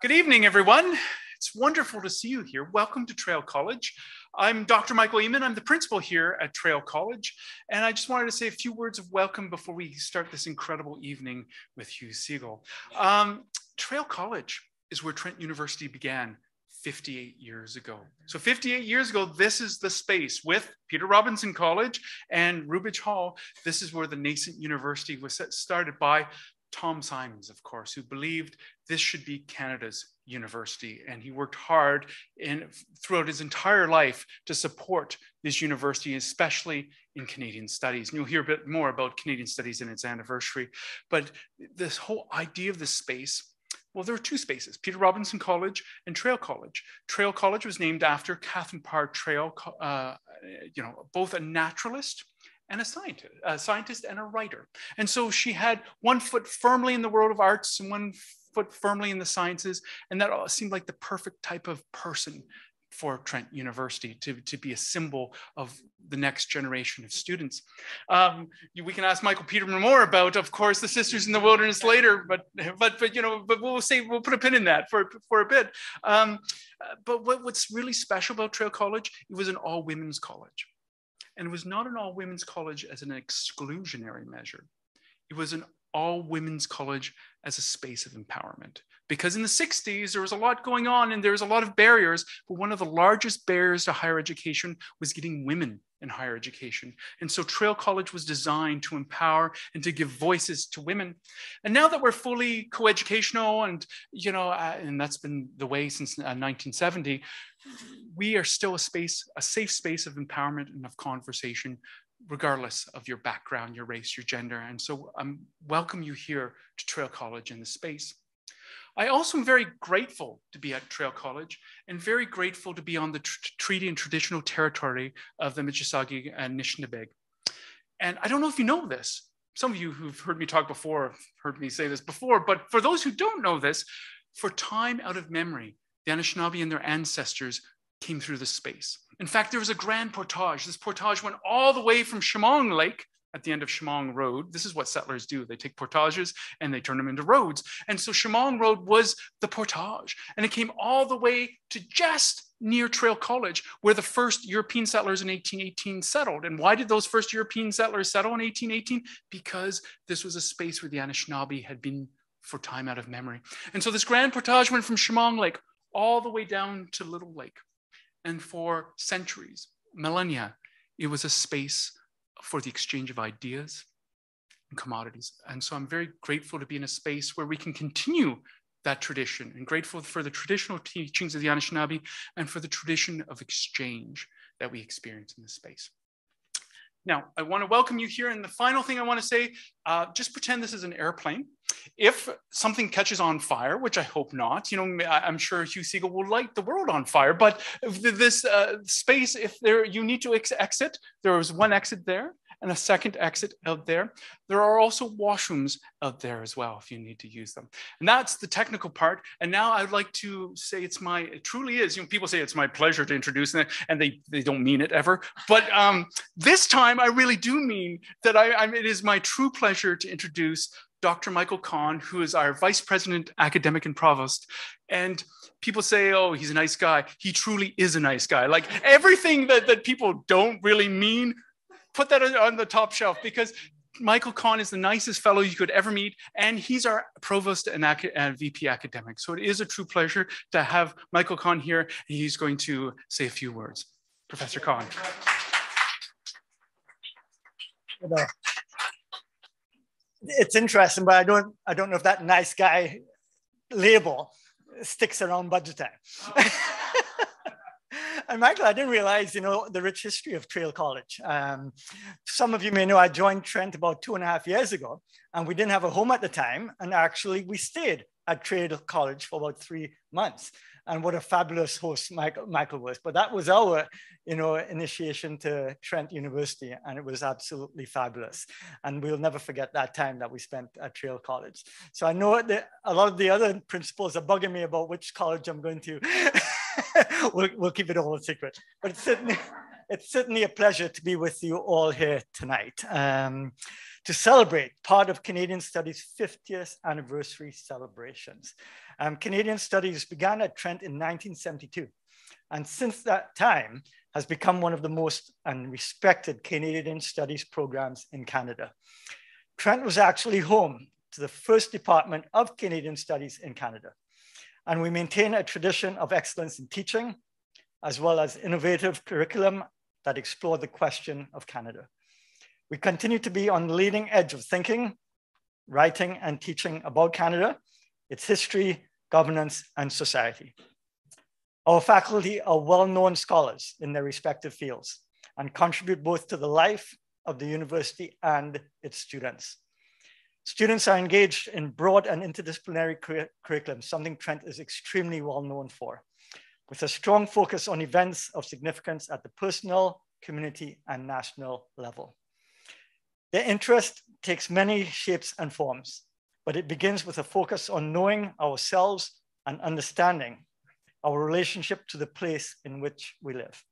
Good evening, everyone. It's wonderful to see you here. Welcome to Traill College. I'm Dr. Michael Eamon. I'm the principal here at Traill College. And I just wanted to say a few words of welcome before we start this incredible evening with Hugh Segal. Um, Traill College is where Trent University began 58 years ago. So 58 years ago, this is the space with Peter Robinson College and Rubidge Hall. This is where the nascent university was set, started by Tom Symons, of course, who believed this should be Canada's university. And he worked hard in, throughout his entire life to support this university, especially in Canadian studies. And you'll hear a bit more about Canadian studies in its anniversary. But this whole idea of this space well, there are two spaces, Peter Robinson College and Traill College. Traill College was named after Catharine Parr Traill, uh, you know, both a naturalist and a scientist, a scientist and a writer. And so she had one foot firmly in the world of arts and one foot firmly in the sciences. And that seemed like the perfect type of person for Trent University to, to be a symbol of the next generation of students. Um, we can ask Michael Peterman more about, of course, the Sisters in the Wilderness later, but but but you know, but we'll say we'll put a pin in that for for a bit. Um, but what, what's really special about Traill College? It was an all women's college. And it was not an all women's college as an exclusionary measure. It was an all women's college as a space of empowerment. Because in the 60s, there was a lot going on and there was a lot of barriers, but one of the largest barriers to higher education was getting women in higher education. And so Traill College was designed to empower and to give voices to women. And now that we're fully coeducational and, you know, uh, and that's been the way since uh, 1970, we are still a space, a safe space of empowerment and of conversation, regardless of your background, your race, your gender. And so I um, welcome you here to Traill College in this space. I also am very grateful to be at Traill College and very grateful to be on the tr treaty and traditional territory of the Mississauga and Anishinaabeg. And I don't know if you know this. Some of you who've heard me talk before have heard me say this before, but for those who don't know this, for time out of memory, the Anishinaabe and their ancestors came through this space. In fact, there was a grand portage. This portage went all the way from Chemong Lake at the end of Chemong Road. This is what settlers do. They take portages and they turn them into roads. And so Chemong Road was the portage. And it came all the way to just near Traill College, where the first European settlers in 1818 settled. And why did those first European settlers settle in 1818? Because this was a space where the Anishinaabe had been for time out of memory. And so this grand portage went from Chemong Lake all the way down to Little Lake. And for centuries, millennia, it was a space for the exchange of ideas and commodities. And so I'm very grateful to be in a space where we can continue that tradition and grateful for the traditional teachings of the Anishinaabe and for the tradition of exchange that we experience in this space. Now, I want to welcome you here. And the final thing I want to say, uh, just pretend this is an airplane. If something catches on fire, which I hope not, you know, I'm sure Hugh Segal will light the world on fire, but this uh, space, if there you need to ex exit, there is one exit there and a second exit out there. There are also washrooms out there as well if you need to use them. And that's the technical part. And now I'd like to say it's my, it truly is, you know, people say it's my pleasure to introduce them and they, they don't mean it ever. But um, this time I really do mean that I, I, it is my true pleasure to introduce Dr. Michael Khan, who is our Vice President, Academic and Provost. And people say, oh, he's a nice guy. He truly is a nice guy. Like everything that, that people don't really mean, put that on the top shelf because Michael Khan is the nicest fellow you could ever meet, and he's our provost and, and, VP academic. So it is a true pleasure to have Michael Khan here. And he's going to say a few words. Professor Khan. It's interesting, but I don't, I don't know if that nice guy label sticks around budget time. And Michael, I didn't realize, you know, the rich history of Traill College. Um, some of you may know I joined Trent about two and a half years ago, and we didn't have a home at the time. And actually, we stayed at Trail College for about three months. And what a fabulous host Michael, Michael was. But that was our, you know, initiation to Trent University, and it was absolutely fabulous. And we'll never forget that time that we spent at Traill College. So I know that a lot of the other principals are bugging me about which college I'm going to. we'll, we'll keep it all a secret. But certainly, it's certainly a pleasure to be with you all here tonight um, to celebrate part of Canadian Studies' 50th anniversary celebrations. Um, Canadian Studies began at Trent in 1972, and since that time has become one of the most and respected Canadian Studies programs in Canada. Trent was actually home to the first department of Canadian Studies in Canada. And we maintain a tradition of excellence in teaching, as well as innovative curriculum that explore the question of Canada. We continue to be on the leading edge of thinking, writing, and teaching about Canada, its history, governance, and society. Our faculty are well-known scholars in their respective fields and contribute both to the life of the university and its students. Students are engaged in broad and interdisciplinary curriculum, something Trent is extremely well known for, with a strong focus on events of significance at the personal, community, and national level. Their interest takes many shapes and forms, but it begins with a focus on knowing ourselves and understanding our relationship to the place in which we live.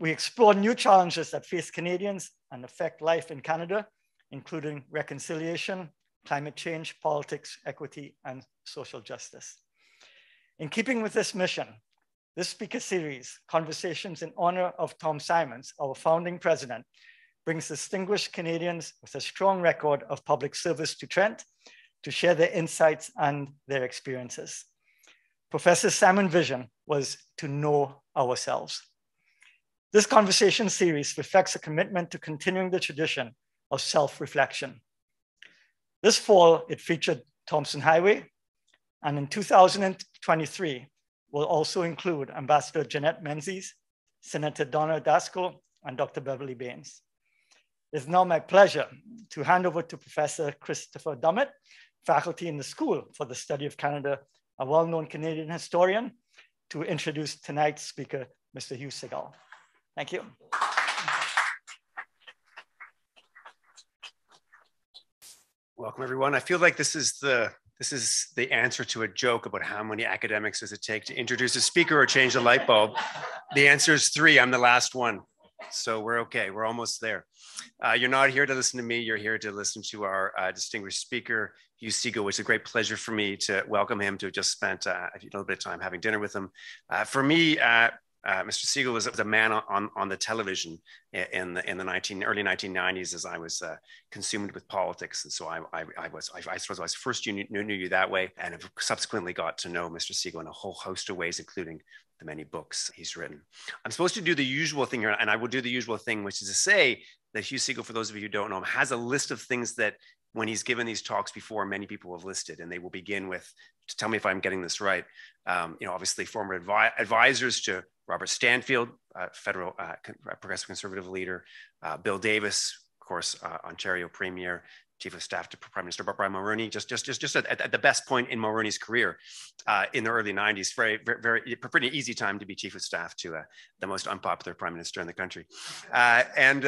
We explore new challenges that face Canadians and affect life in Canada, including reconciliation, climate change, politics, equity, and social justice. In keeping with this mission, this speaker series, Conversations in Honor of Tom Symons, our founding president, brings distinguished Canadians with a strong record of public service to Trent to share their insights and their experiences. Professor Simon vision was to know ourselves. This conversation series reflects a commitment to continuing the tradition of self-reflection. This fall, it featured Tomson Highway, and in 2023, will also include Ambassador Jeanette Menzies, Senator Donna Dasko, and Dr. Beverly Baines. It's now my pleasure to hand over to Professor Christopher Dummitt, faculty in the School for the Study of Canada a well-known Canadian historian, to introduce tonight's speaker, Mr. Hugh Segal. Thank you. Welcome, everyone. I feel like this is the this is the answer to a joke about how many academics does it take to introduce a speaker or change a light bulb. The answer is three. I'm the last one. So we're okay. We're almost there. Uh, you're not here to listen to me. You're here to listen to our uh, distinguished speaker, Hugh Segal. It's a great pleasure for me to welcome him, to have just spent uh, a little bit of time having dinner with him. Uh, for me, uh, Mr. Segal was, a man on, on the television in the, in the 19, early 1990s as I was uh, consumed with politics. And so I, I, I was, I, I, suppose I was first knew, knew you that way and have subsequently got to know Mr. Segal in a whole host of ways, including the many books he's written. I'm supposed to do the usual thing here, and I will do the usual thing, which is to say that Hugh Segal, for those of you who don't know him, has a list of things that when he's given these talks before, many people have listed, and they will begin with, to tell me if I'm getting this right, um, you know, obviously former advi advisors to Robert Stanfield, uh, federal uh, progressive conservative leader, uh, Bill Davis, of course, uh, Ontario Premier, Chief of Staff to Prime Minister Brian Mulroney, just just just just at, at the best point in Mulroney's career uh, in the early '90s. Very, very, very pretty easy time to be Chief of Staff to the most unpopular Prime Minister in the country, and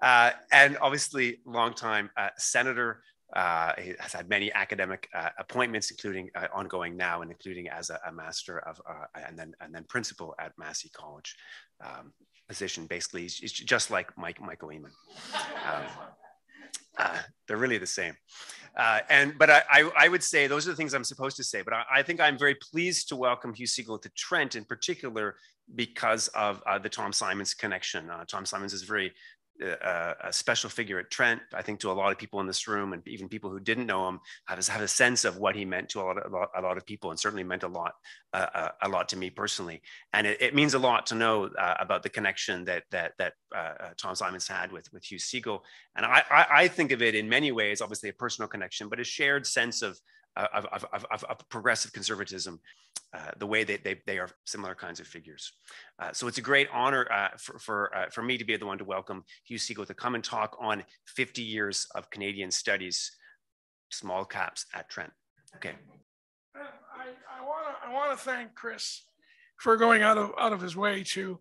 and obviously longtime uh, Senator. He has had many academic appointments, including ongoing now, and including as a, a master of and then and then principal at Massey College. Um, position basically is just like Mike Michael Eamon. Um, uh, they're really the same. Uh, and but I, I, I, would say those are the things I'm supposed to say. But I, I, think I'm very pleased to welcome Hugh Segal to Trent in particular because of uh, the Tom Symons connection. Uh, Tom Symons is very a, a, special figure at Trent. I think to a lot of people in this room, and even people who didn't know him, have, have a sense of what he meant to a lot of, a lot of people, and certainly meant a lot, uh, uh, a lot to me personally. And it, it means a lot to know uh, about the connection that that that uh, uh, Tom Symons had with with Hugh Segal. And I, I, I think of it in many ways, obviously a personal connection, but a shared sense of of, of, of, of, progressive conservatism, uh, the way that they, they are similar kinds of figures. Uh, so it's a great honor uh, for, for, uh, for me to be the one to welcome Hugh Segal to come and talk on 50 years of Canadian studies, small caps at Trent. Okay. I, I want to I wanna thank Chris for going out of, out of his way to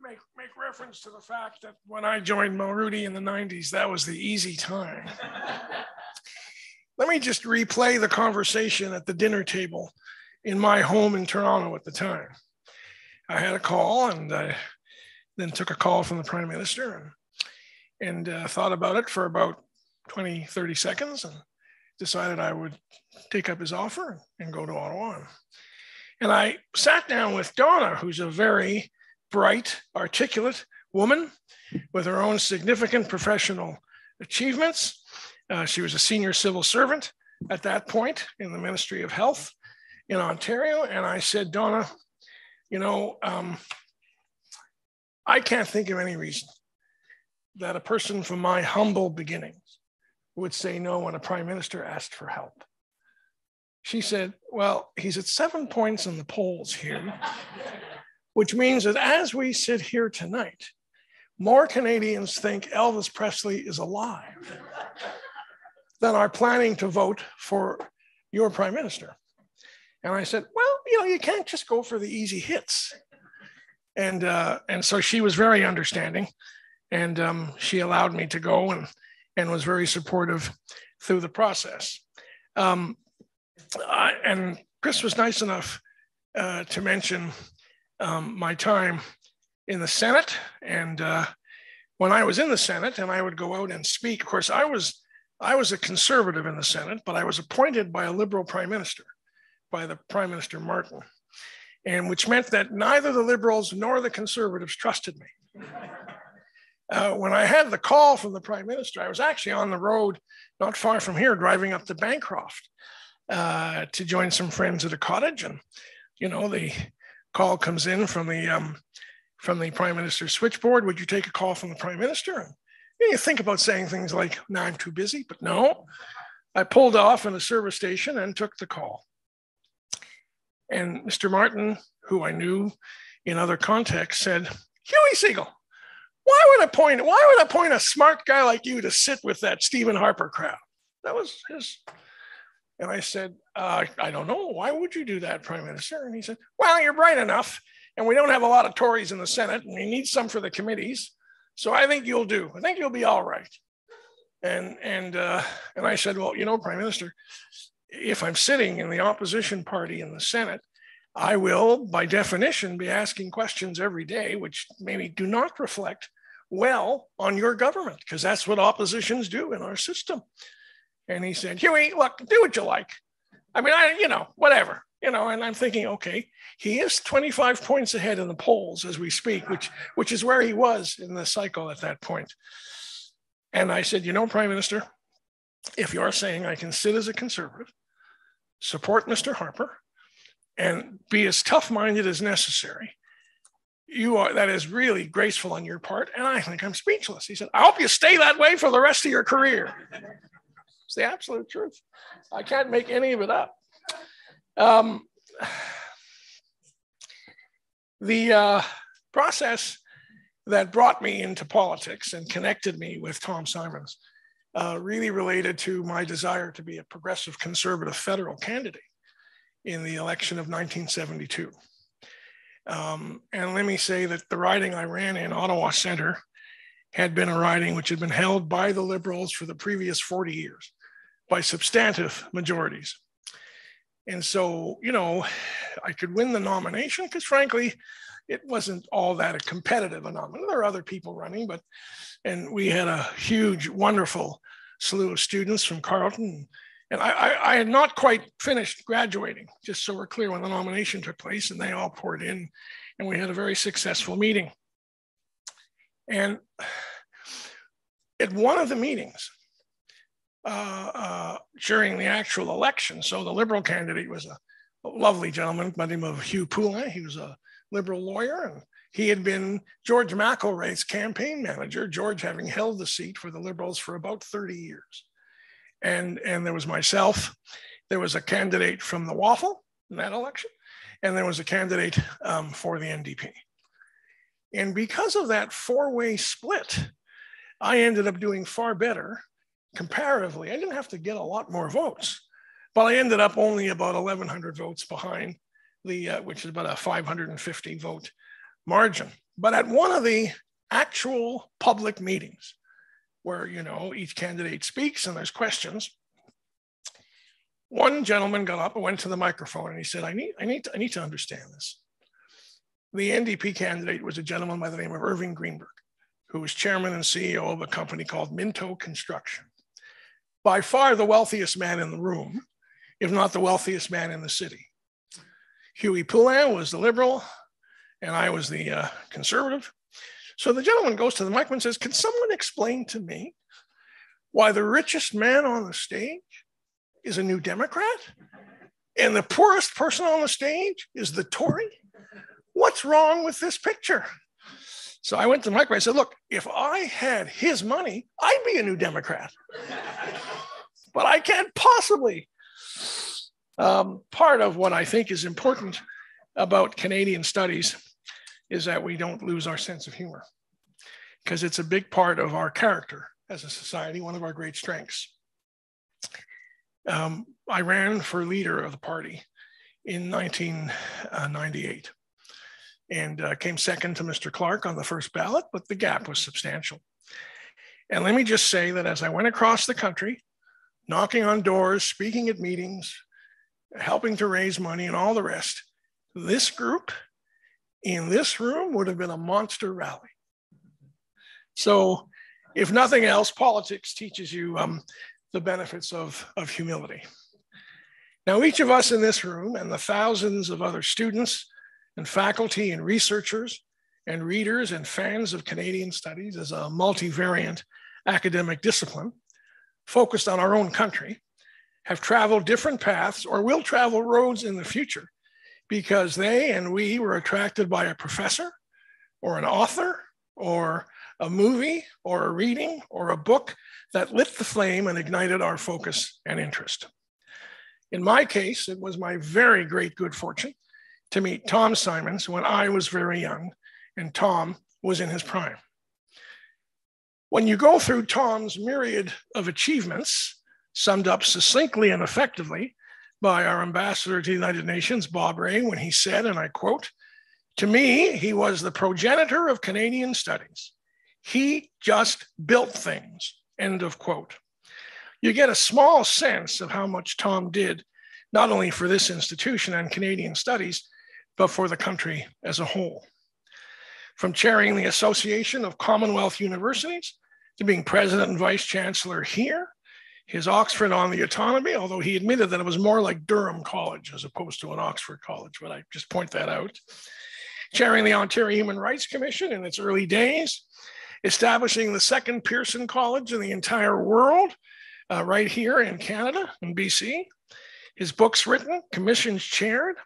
make, make reference to the fact that when I joined Mulroney in the 90s, that was the easy time. Let me just replay the conversation at the dinner table in my home in Toronto at the time. I had a call and I then took a call from the prime minister and and uh, thought about it for about 20, 30 seconds and decided I would take up his offer and go to Ottawa. And I sat down with Donna, who's a very bright, articulate woman with her own significant professional achievements. Uh, she was a senior civil servant at that point in the Ministry of Health in Ontario. And I said, Donna, you know, um, I can't think of any reason that a person from my humble beginnings would say no when a prime minister asked for help. She said, Well, he's at seven points in the polls here, which means that as we sit here tonight, more Canadians think Elvis Presley is alive than are planning to vote for your prime minister. And I said, Well, you know, you can't just go for the easy hits. And, uh, and so she was very understanding and um, she allowed me to go and, and was very supportive through the process. Um, I, and Chris was nice enough uh, to mention um, my time in the Senate. And uh, when I was in the Senate and I would go out and speak, of course, I was I was a conservative in the Senate, but I was appointed by a liberal prime minister, by the Prime Minister Martin, and which meant that neither the liberals nor the conservatives trusted me. Uh, when I had the call from the prime minister, I was actually on the road not far from here, driving up to Bancroft uh, to join some friends at a cottage. And, you know, the call comes in from the um, from the prime minister's switchboard. Would you take a call from the prime minister? You, think about saying things like, no, I'm too busy, but no. I pulled off in a service station and took the call. And Mr. Martin, who I knew in other contexts, said, Huey Segal, why would I point? Why would I point a smart guy like you to sit with that Stephen Harper crowd? That was his. And I said, uh, I don't know. Why would you do that, Prime Minister? And he said, Well, you're bright enough, and we don't have a lot of Tories in the Senate, and we need some for the committees. So I think you'll do. I think you'll be all right. And and uh, and I said, Well, you know, Prime Minister, if I'm sitting in the opposition party in the Senate, I will, by definition, be asking questions every day, which maybe do not reflect well on your government, because that's what oppositions do in our system. And he said, Huey, look, do what you like. I mean, I, you know, whatever, you know, and I'm thinking, okay, he is 25 points ahead in the polls as we speak, which, which is where he was in the cycle at that point. And I said, you know, Prime Minister, if you're saying I can sit as a conservative, support Mr. Harper, and be as tough minded as necessary. You are, that is really graceful on your part. And I think I'm speechless. He said, I hope you stay that way for the rest of your career. It's the absolute truth. I can't make any of it up. Um, the uh, process that brought me into politics and connected me with Tom Symons uh, really related to my desire to be a progressive conservative federal candidate in the election of 1972. Um, and let me say that the riding I ran in, Ottawa Centre, had been a riding which had been held by the Liberals for the previous 40 years by substantive majorities. And so, you know, I could win the nomination because, frankly, it wasn't all that a competitive a nomination. There are other people running, but, and we had a huge, wonderful slew of students from Carleton and I, I, I, had not quite finished graduating, just so we're clear, when the nomination took place, and they all poured in, and we had a very successful meeting. And at one of the meetings uh, uh, during the actual election, so the Liberal candidate was a, lovely gentleman by the name of Hugh Poulin. He was a Liberal lawyer, and he had been George McIlraith's campaign manager, George having held the seat for the Liberals for about 30 years and and there was myself. There was a candidate from the Waffle in that election, and there was a candidate um, for the NDP. And because of that four-way split, I ended up doing far better comparatively. I didn't have to get a lot more votes, but I ended up only about 1,100 votes behind the, uh, which is about a 550 vote margin. But at one of the actual public meetings, where you know each candidate speaks and there's questions. One gentleman got up and went to the microphone and he said, "I need, I need, to, I need to understand this. The NDP candidate was a gentleman by the name of Irving Greenberg, who was chairman and CEO of a company called Minto Construction. By far the wealthiest man in the room, if not the wealthiest man in the city. Huey Poulin was the liberal, and I was the uh, conservative. So the gentleman goes to the microphone and says, Can someone explain to me why the richest man on the stage is a new Democrat and the poorest person on the stage is the Tory? What's wrong with this picture? So I went to. And I said, Look, if I had his money, I'd be a new Democrat. but I can't possibly. Um, part of what I think is important about Canadian studies is that we don't lose our sense of humor because it's a big part of our character as a society, one of our great strengths. Um, I ran for leader of the party in 1998 and uh, came second to Mr. Clark on the first ballot, but the gap was substantial. And let me just say that as I went across the country, knocking on doors, speaking at meetings, helping to raise money, and all the rest, this group in this room would have been a monster rally. So, if nothing else, politics teaches you um, the benefits of, of humility. Now, each of us in this room and the thousands of other students and faculty and researchers and readers and fans of Canadian studies as a multivariant academic discipline focused on our own country have traveled different paths or will travel roads in the future because they and we were attracted by a professor or an author or a movie or a reading or a book that lit the flame and ignited our focus and interest. In my case, it was my very great good fortune to meet Tom Symons when I was very young and Tom was in his prime. When you go through Tom's myriad of achievements, summed up succinctly and effectively by our ambassador to the United Nations, Bob Rae, when he said, and I quote, to me, he was the progenitor of Canadian studies. He just built things, end of quote. You get a small sense of how much Tom did, not only for this institution and Canadian studies, but for the country as a whole. From chairing the Association of Commonwealth Universities to being president and vice chancellor here, his Oxford on the Otonabee, although he admitted that it was more like Durham College as opposed to an Oxford college, but I just point that out. Chairing the Ontario Human Rights Commission in its early days, establishing the second Pearson College in the entire world, uh, right here in Canada, in BC. His books written, commissions chaired.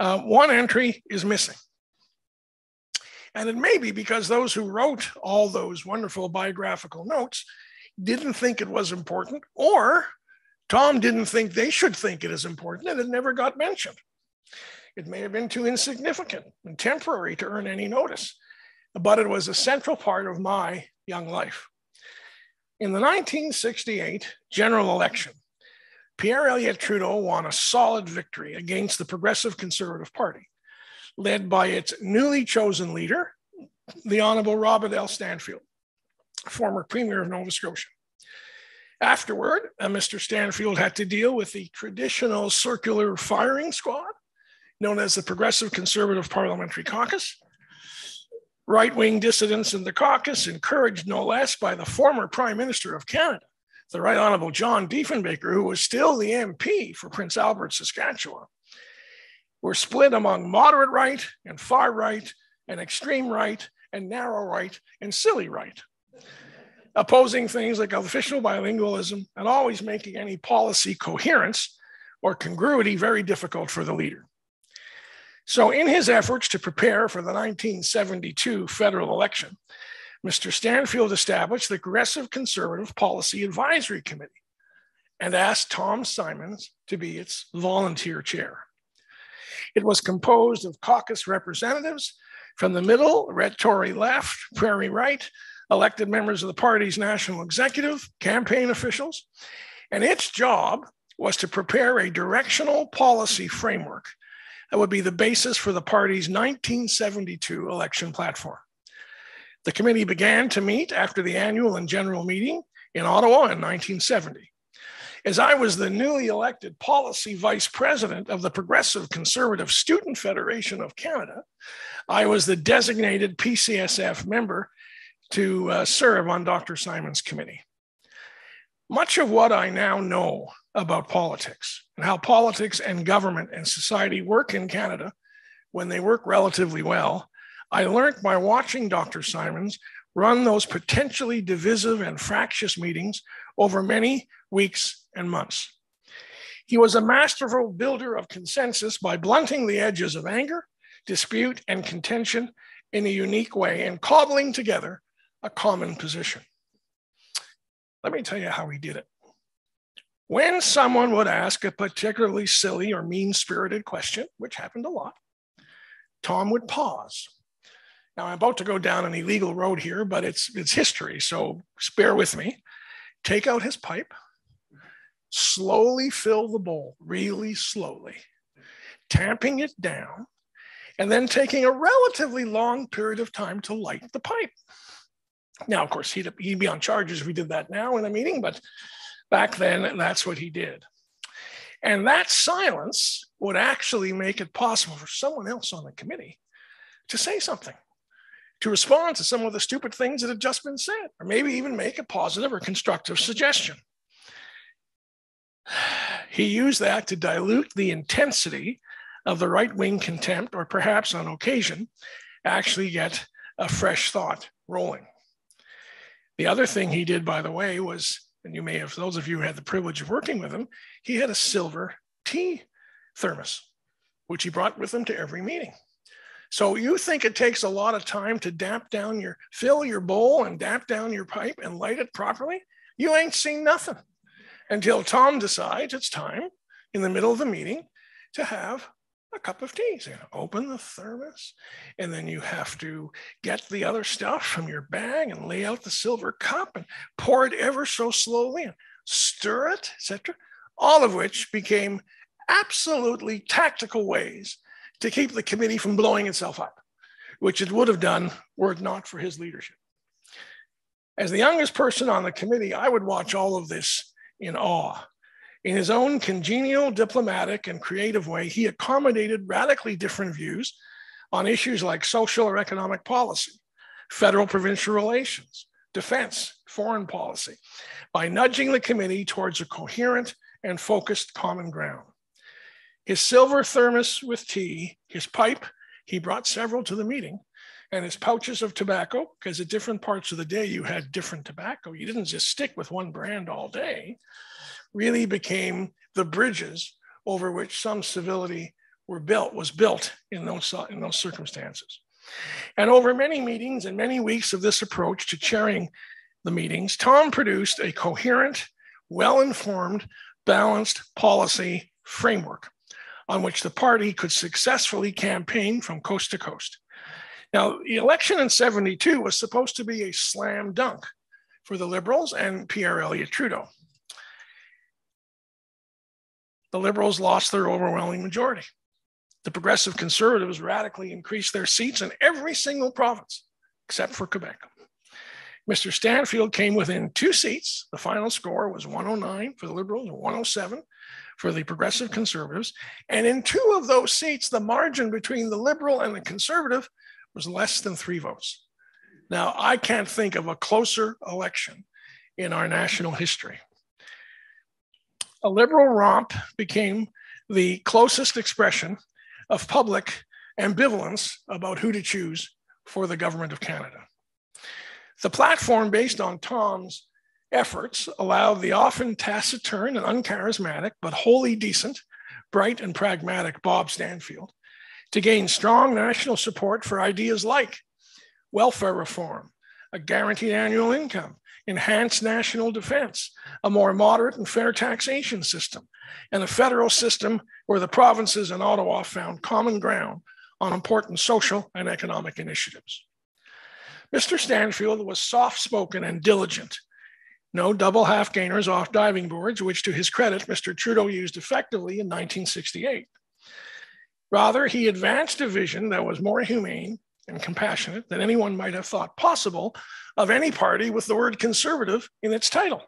Uh, one entry is missing. And it may be because those who wrote all those wonderful biographical notes didn't think it was important, or Tom didn't think they should think it is important, and it never got mentioned. It may have been too insignificant and temporary to earn any notice but it was a central part of my young life. In the 1968 general election, Pierre Elliott Trudeau won a solid victory against the Progressive Conservative Party, led by its newly chosen leader, the Honorable Robert L. Stanfield, former Premier of Nova Scotia. Afterward, uh, Mr. Stanfield had to deal with the traditional circular firing squad, known as the Progressive Conservative Parliamentary Caucus, right wing dissidents in the caucus, encouraged no less by the former Prime Minister of Canada, the Right Honorable John Diefenbaker, who was still the MP for Prince Albert, Saskatchewan, were split among moderate right and far right and extreme right and narrow right and silly right, opposing things like official bilingualism and always making any policy coherence or congruity very difficult for the leader. So, in his efforts to prepare for the 1972 federal election, Mr. Stanfield established the Aggressive Conservative Policy Advisory Committee and asked Tom Symons to be its volunteer chair. It was composed of caucus representatives from the middle, red Tory left, prairie right, elected members of the party's national executive, campaign officials, and its job was to prepare a directional policy framework that would be the basis for the party's 1972 election platform. The committee began to meet after the annual and general meeting in Ottawa in 1970. as I was the newly elected policy vice president of the Progressive Conservative Student Federation of Canada, I was the designated PCSF member to uh, serve on Dr. Symons' committee. Much of what I now know about politics and how politics and government and society work in Canada when they work relatively well, I learned by watching Dr. Symons run those potentially divisive and fractious meetings over many weeks and months. He was a masterful builder of consensus by blunting the edges of anger, dispute, and contention in a unique way and cobbling together a common position. Let me tell you how he did it. When someone would ask a particularly silly or mean spirited question, which happened a lot, Tom would pause. Now, I'm about to go down an illegal road here, but it's, it's history, so bear with me. Take out his pipe, slowly fill the bowl, really slowly, tamping it down, and then taking a relatively long period of time to light the pipe. Now, of course, he'd, he'd be on charges if we did that now in a meeting, but back then, that's what he did. And that silence would actually make it possible for someone else on the committee to say something, to respond to some of the stupid things that had just been said, or maybe even make a positive or constructive suggestion. He used that to dilute the intensity of the right wing contempt, or perhaps on occasion, actually get a fresh thought rolling. The other thing he did, by the way, was, and you may have, those of you who had the privilege of working with him, he had a silver tea thermos, which he brought with him to every meeting. So you think it takes a lot of time to damp down your, fill your bowl and damp down your pipe and light it properly? You ain't seen nothing until Tom decides it's time in the middle of the meeting to have a cup of tea. So you open the thermos, and then you have to get the other stuff from your bag and lay out the silver cup and pour it ever so slowly and stir it, etc. All of which became absolutely tactical ways to keep the committee from blowing itself up, which it would have done were it not for his leadership. As the youngest person on the committee, I would watch all of this in awe in his own congenial, diplomatic, and creative way, he accommodated radically different views on issues like social or economic policy, federal provincial relations, defense, foreign policy, by nudging the committee towards a coherent and focused common ground. His silver thermos with tea, his pipe, he brought several to the meeting, and his pouches of tobacco, because at different parts of the day you had different tobacco. You didn't just stick with one brand all day really became the bridges over which some civility were built, was built in those, in those circumstances. And over many meetings and many weeks of this approach to chairing the meetings, Tom produced a coherent, well informed, balanced policy framework on which the party could successfully campaign from coast to coast. Now, the election in 72 was supposed to be a slam dunk for the Liberals and Pierre Elliott Trudeau the Liberals lost their overwhelming majority. The Progressive Conservatives radically increased their seats in every single province except for Quebec. Mr. Stanfield came within two seats. The final score was 109 for the Liberals and 107 for the Progressive Conservatives. And in two of those seats, the margin between the Liberal and the Conservative was less than three votes. Now, I can't think of a closer election in our national history a liberal romp became the closest expression of public ambivalence about who to choose for the government of Canada. The platform based on Tom's efforts allowed the often taciturn and uncharismatic, but wholly decent, bright, and pragmatic Bob Stanfield to gain strong national support for ideas like welfare reform, a guaranteed annual income, enhanced national defense, a more moderate and fair taxation system, and a federal system where the provinces and Ottawa found common ground on important social and economic initiatives. Mr. Stanfield was soft spoken and diligent. No double half gainers off diving boards, which to his credit, Mr. Trudeau used effectively in 1968. Rather, he advanced a vision that was more humane and compassionate than anyone might have thought possible of any party with the word conservative in its title.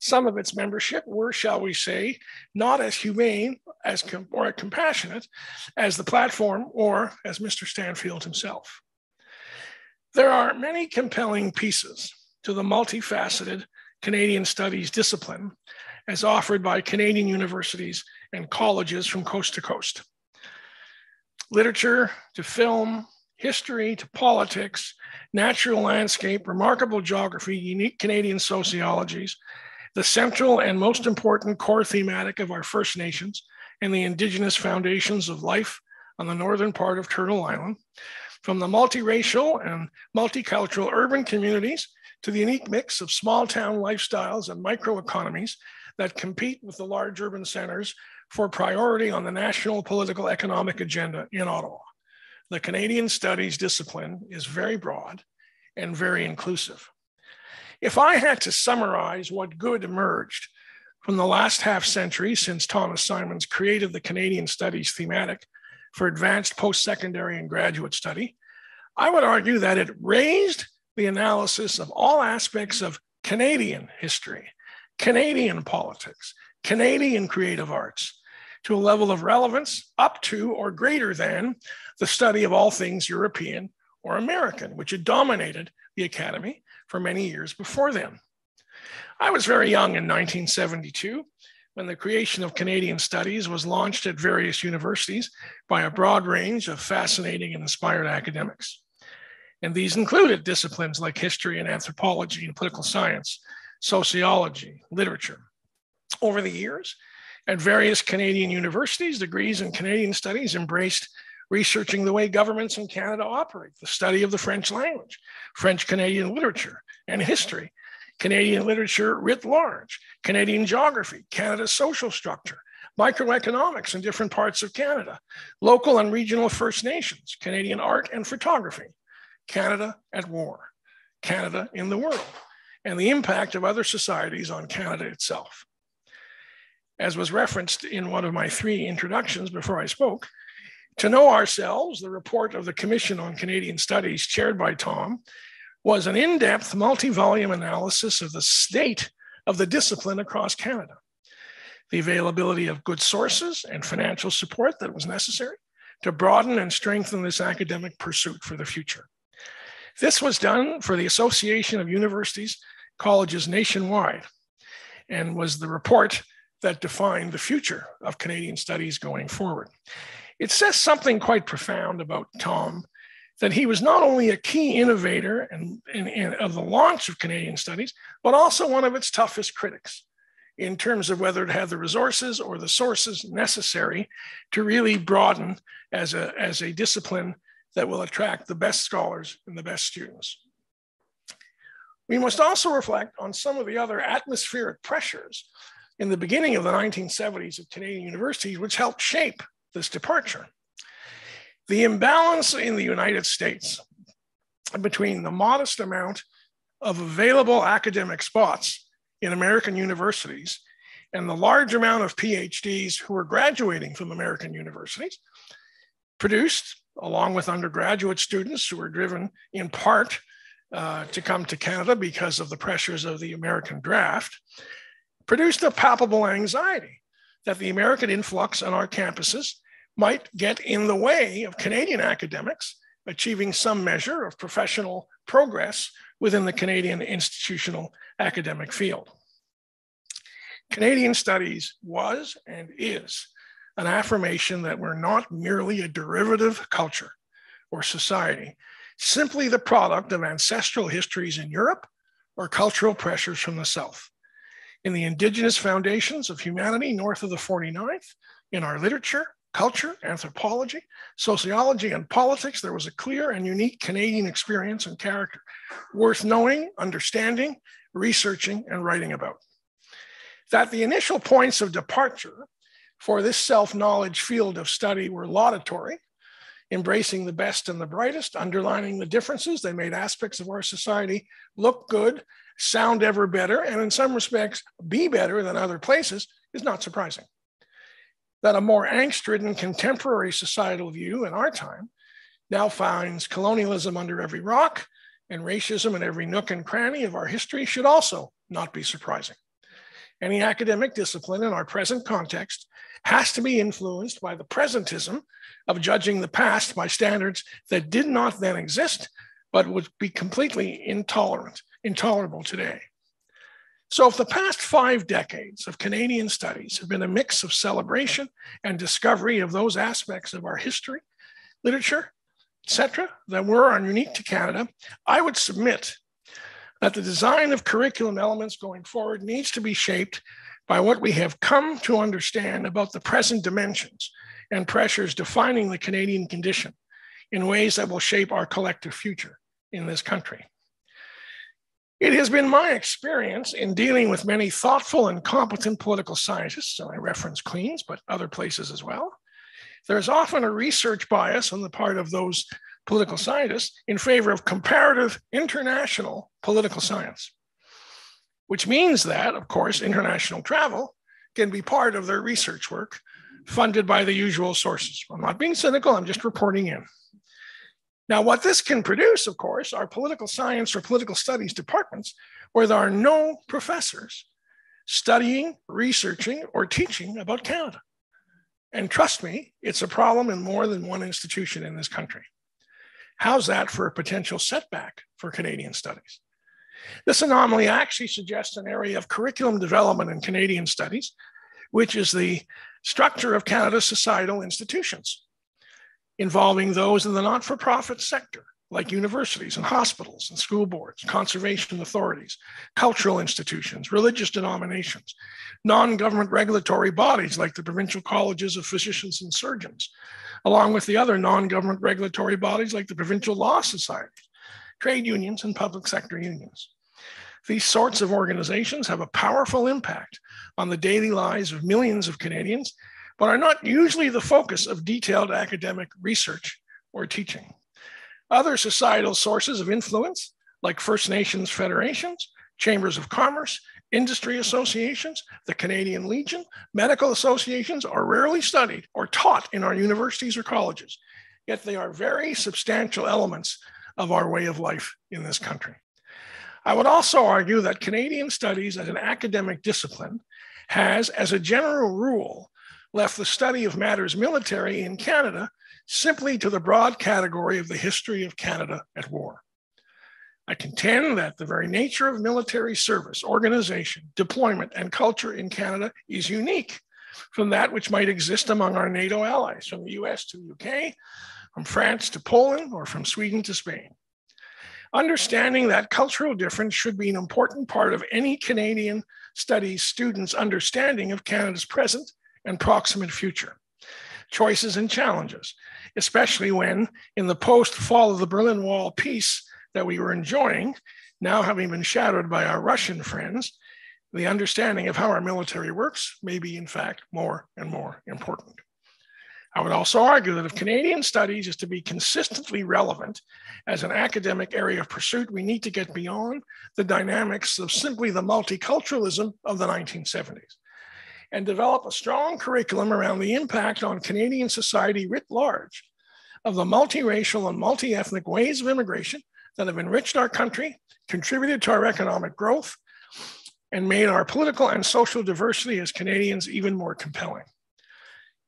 some of its membership were, shall we say, not as humane as com- or compassionate as the platform or as Mr. Stanfield himself. There are many compelling pieces to the multifaceted Canadian studies discipline as offered by Canadian universities and colleges from coast to coast. Literature to film, history to politics, natural landscape, remarkable geography, unique Canadian sociologies, the central and most important core thematic of our First Nations and the Indigenous foundations of life on the northern part of Turtle Island, from the multiracial and multicultural urban communities to the unique mix of small town lifestyles and microeconomies that compete with the large urban centers for priority on the national political economic agenda in Ottawa. The Canadian studies discipline is very broad and very inclusive. If I had to summarize what good emerged from the last half century since Thomas Symons created the Canadian Studies thematic for advanced post secondary and graduate study, I would argue that it raised the analysis of all aspects of Canadian history, Canadian politics, Canadian creative arts to a level of relevance up to or greater than the study of all things European or American, which had dominated the Academy for many years before then. I was very young in 1972 when the creation of Canadian studies was launched at various universities by a broad range of fascinating and inspired academics. And these included disciplines like history and anthropology and political science, sociology, literature. Over the years, at various Canadian universities, degrees in Canadian studies embraced researching the way governments in Canada operate, the study of the French language, French Canadian literature and history, Canadian literature writ large, Canadian geography, Canada's social structure, microeconomics in different parts of Canada, local and regional First Nations, Canadian art and photography, Canada at war, Canada in the world, and the impact of other societies on Canada itself. As was referenced in one of my three introductions before I spoke, to know ourselves, the report of the Commission on Canadian Studies, chaired by Tom, was an in depth, multi volume analysis of the state of the discipline across Canada, the availability of good sources and financial support that was necessary to broaden and strengthen this academic pursuit for the future. This was done for the Association of Universities, Colleges nationwide, and was the report that defined the future of Canadian studies going forward. It says something quite profound about Tom that he was not only a key innovator and, of the launch of Canadian studies, but also one of its toughest critics in terms of whether it had the resources or the sources necessary to really broaden as a, as a discipline that will attract the best scholars and the best students. We must also reflect on some of the other atmospheric pressures in the beginning of the 1970s at Canadian universities, which helped shape this departure. The imbalance in the United States between the modest amount of available academic spots in American universities and the large amount of PhDs who are graduating from American universities produced, along with undergraduate students who were driven in part uh, to come to Canada because of the pressures of the American draft, produced a palpable anxiety that the American influx on our campuses might get in the way of Canadian academics achieving some measure of professional progress within the Canadian institutional academic field. Canadian studies was and is an affirmation that we're not merely a derivative culture or society, simply the product of ancestral histories in Europe or cultural pressures from the South. In the indigenous foundations of humanity north of the 49th, in our literature, culture, anthropology, sociology, and politics, there was a clear and unique Canadian experience and character worth knowing, understanding, researching, and writing about. That the initial points of departure for this self knowledge field of study were laudatory, embracing the best and the brightest, underlining the differences. They made aspects of our society look good, sound ever better, and in some respects, be better than other places is not surprising that a more angst ridden contemporary societal view in our time now finds colonialism under every rock and racism in every nook and cranny of our history should also not be surprising. Any academic discipline in our present context has to be influenced by the presentism of judging the past by standards that did not then exist, but would be completely intolerant, intolerable today. So, if the past five decades of Canadian studies have been a mix of celebration and discovery of those aspects of our history, literature, etc., that were unique to Canada, I would submit that the design of curriculum elements going forward needs to be shaped by what we have come to understand about the present dimensions and pressures defining the Canadian condition in ways that will shape our collective future in this country. It has been my experience in dealing with many thoughtful and competent political scientists, and I reference Queen's, but other places as well. There's often a research bias on the part of those political scientists in favor of comparative international political science which means that, of course, international travel can be part of their research work funded by the usual sources. I'm not being cynical, I'm just reporting in. Now, what this can produce, of course, are political science or political studies departments where there are no professors studying, researching, or teaching about Canada. And trust me, it's a problem in more than one institution in this country. How's that for a potential setback for Canadian studies? This anomaly actually suggests an area of curriculum development in Canadian studies, which is the structure of Canada's societal institutions, involving those in the not for profit sector, like universities and hospitals and school boards, conservation authorities, cultural institutions, religious denominations, non government regulatory bodies like the provincial colleges of physicians and surgeons, along with the other non government regulatory bodies like the provincial law societies, trade unions, and public sector unions. These sorts of organizations have a powerful impact on the daily lives of millions of Canadians, but are not usually the focus of detailed academic research or teaching. Other societal sources of influence, like First Nations federations, chambers of commerce, industry associations, the Canadian Legion, medical associations, are rarely studied or taught in our universities or colleges, yet they are very substantial elements of our way of life in this country. I would also argue that Canadian studies as an academic discipline has, as a general rule, left the study of matters military in Canada simply to the broad category of the history of Canada at war. I contend that the very nature of military service, organization, deployment, and culture in Canada is unique from that which might exist among our NATO allies, from the US to the UK, from France to Poland, or from Sweden to Spain. Understanding that cultural difference should be an important part of any Canadian studies students' understanding of Canada's present and proximate future. Choices and challenges, especially when, in the post fall of the Berlin Wall peace that we were enjoying, now having been shadowed by our Russian friends, the understanding of how our military works may be, in fact, more and more important. I would also argue that if Canadian studies is to be consistently relevant as an academic area of pursuit, we need to get beyond the dynamics of simply the multiculturalism of the 1970s and develop a strong curriculum around the impact on Canadian society writ large of the multiracial and multi-ethnic ways of immigration that have enriched our country, contributed to our economic growth, and made our political and social diversity as Canadians even more compelling.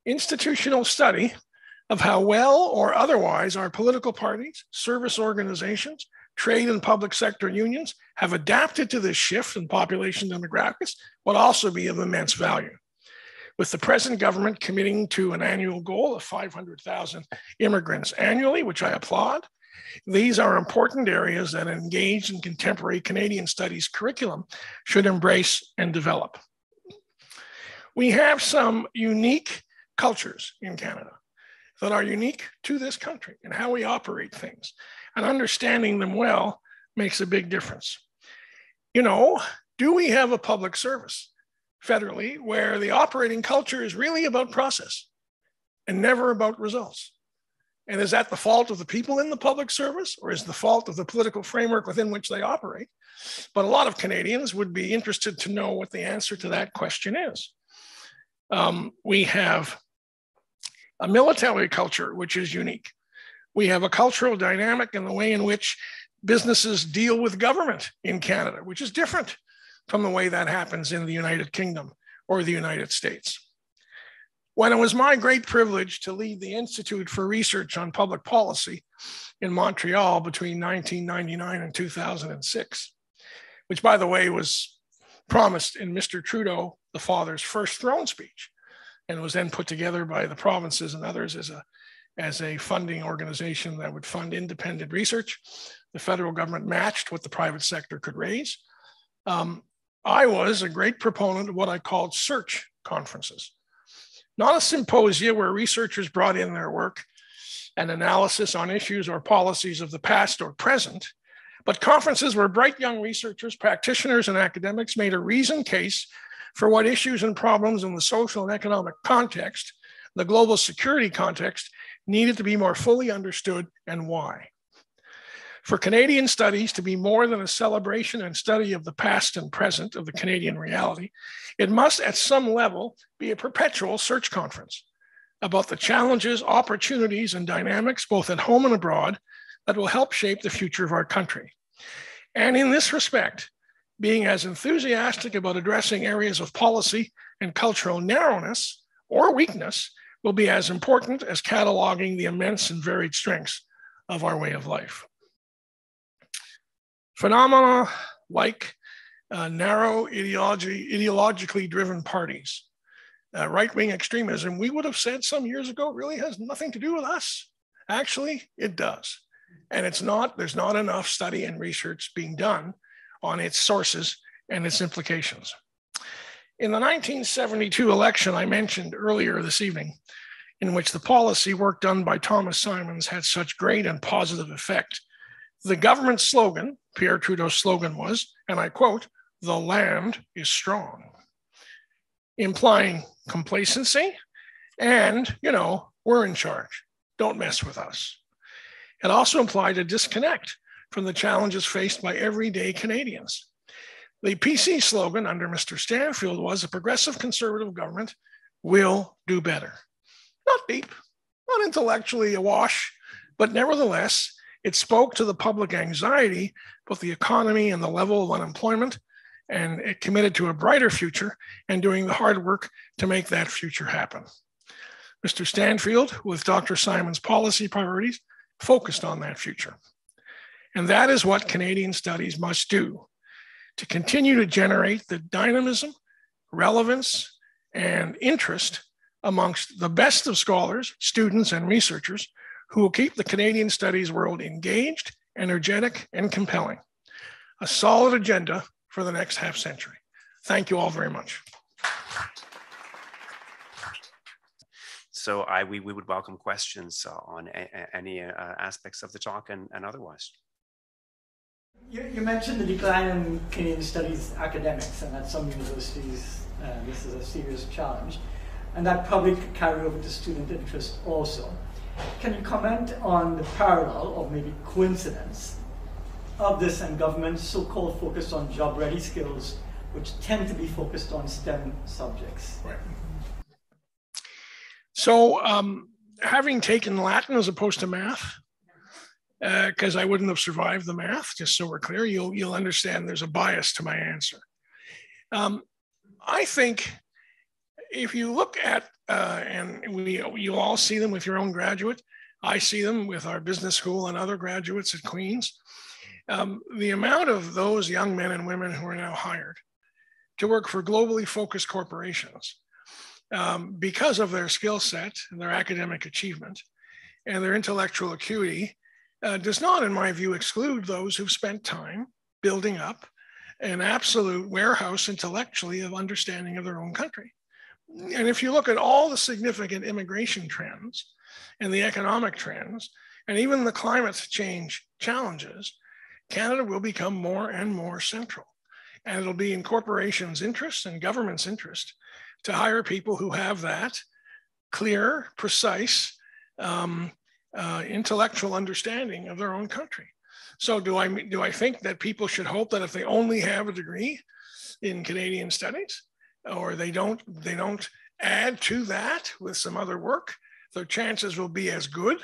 Institutional study of how well or otherwise our political parties, service organizations, trade and public sector unions have adapted to this shift in population demographics would also be of immense value. With the present government committing to an annual goal of 500,000 immigrants annually, which I applaud, these are important areas that engaged in contemporary Canadian studies curriculum should embrace and develop. We have some unique cultures in Canada that are unique to this country and how we operate things. And understanding them well makes a big difference. You know, do we have a public service federally where the operating culture is really about process and never about results? And is that the fault of the people in the public service or is the fault of the political framework within which they operate? But a lot of Canadians would be interested to know what the answer to that question is. Um, we have a military culture, which is unique. We have a cultural dynamic in the way in which businesses deal with government in Canada, which is different from the way that happens in the United Kingdom or the United States. When it was my great privilege to lead the Institute for Research on Public Policy in Montreal between 1999 and 2006, which, by the way, was promised in Mr. Trudeau, the father's first throne speech, and was then put together by the provinces and others as a, as a funding organization that would fund independent research. The federal government matched what the private sector could raise. Um, I was a great proponent of what I called search conferences, not a symposia where researchers brought in their work and analysis on issues or policies of the past or present, but conferences where bright young researchers, practitioners, and academics made a reasoned case for what issues and problems in the social and economic context, the global security context, needed to be more fully understood and why. For Canadian studies to be more than a celebration and study of the past and present of the Canadian reality, it must at some level be a perpetual search conference about the challenges, opportunities, and dynamics, both at home and abroad, that will help shape the future of our country. And in this respect, being as enthusiastic about addressing areas of policy and cultural narrowness or weakness will be as important as cataloging the immense and varied strengths of our way of life. Phenomena like uh, narrow ideology, ideologically driven parties, uh, right wing extremism, we would have said some years ago really has nothing to do with us. Actually, it does. And it's not, there's not enough study and research being done on its sources and its implications. In the 1972 election I mentioned earlier this evening, in which the policy work done by Thomas Symons had such great and positive effect, the government slogan, Pierre Trudeau's slogan was, and I quote, the land is strong, implying complacency and, you know, we're in charge. Don't mess with us. It also implied a disconnect from the challenges faced by everyday Canadians. The PC slogan under Mr. Stanfield was a progressive conservative government will do better. Not deep, not intellectually awash, but nevertheless, it spoke to the public anxiety both the economy and the level of unemployment, and it committed to a brighter future and doing the hard work to make that future happen. Mr. Stanfield, with Dr. Symons' policy priorities, focused on that future. And that is what Canadian studies must do to continue to generate the dynamism, relevance, and interest amongst the best of scholars, students, and researchers who will keep the Canadian studies world engaged, energetic, and compelling. A solid agenda for the next half century. Thank you all very much. So I, we, we would welcome questions uh, on a, a, any uh, aspects of the talk and, and otherwise. You, you, mentioned the decline in Canadian studies academics, and at some universities, uh, this is a serious challenge, and that probably could carry over to student interest also. Can you comment on the parallel or maybe coincidence of this and government's so-called focus on job-ready skills, which tend to be focused on STEM subjects? Right. So, um, having taken Latin as opposed to math, because uh, I wouldn't have survived the math, just so we're clear, you'll you'll understand there's a bias to my answer. Um, I think if you look at uh, and we you all see them with your own graduate. I see them with our business school and other graduates at Queens. Um, the amount of those young men and women who are now hired to work for globally focused corporations um, because of their skill set and their academic achievement and their intellectual acuity uh, does not, in my view, exclude those who've spent time building up an absolute warehouse intellectually of understanding of their own country. And if you look at all the significant immigration trends and the economic trends, and even the climate change challenges, Canada will become more and more central. And it'll be in corporations' interest and government's interest to hire people who have that clear, precise, um, uh, intellectual understanding of their own country. So do I do I think that people should hope that if they only have a degree in Canadian studies, or they don't they don't add to that with some other work, their chances will be as good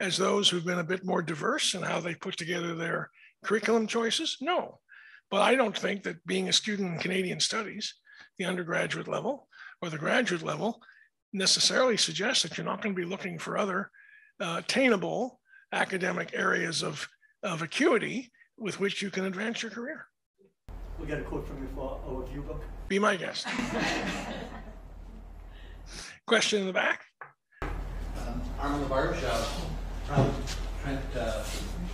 as those who've been a bit more diverse in how they put together their curriculum choices? No. But I don't think that being a student in Canadian studies, the undergraduate level or the graduate level, necessarily suggests that you're not going to be looking for other uh, attainable academic areas of, of acuity with which you can advance your career. We got a quote from you for our review book. Be my guest. Question in the back. Um, Armin LaBarge, uh, proud Trent uh,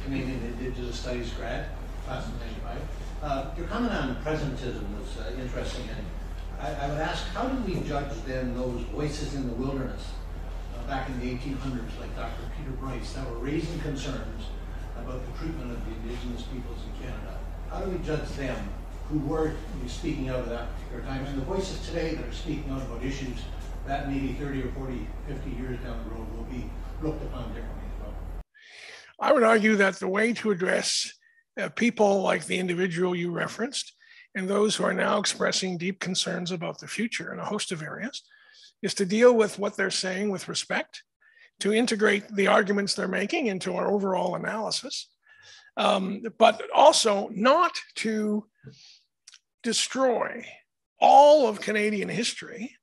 Canadian Indigenous Studies grad, class of 95. Uh, your comment on presentism was uh, interesting, and I, I, would ask, how do we judge then those voices in the wilderness uh, back in the 1800s, like Dr. Peter Bryce, that were raising concerns about the treatment of the Indigenous peoples in Canada? How do we judge them who were speaking out at that particular time, and the voices today that are speaking out about issues that maybe 30 or 40, 50 years down the road will be looked upon differently as well? I would argue that the way to address uh, people like the individual you referenced and those who are now expressing deep concerns about the future in a host of areas is to deal with what they're saying with respect, to integrate the arguments they're making into our overall analysis, um, but also not to destroy all of Canadian history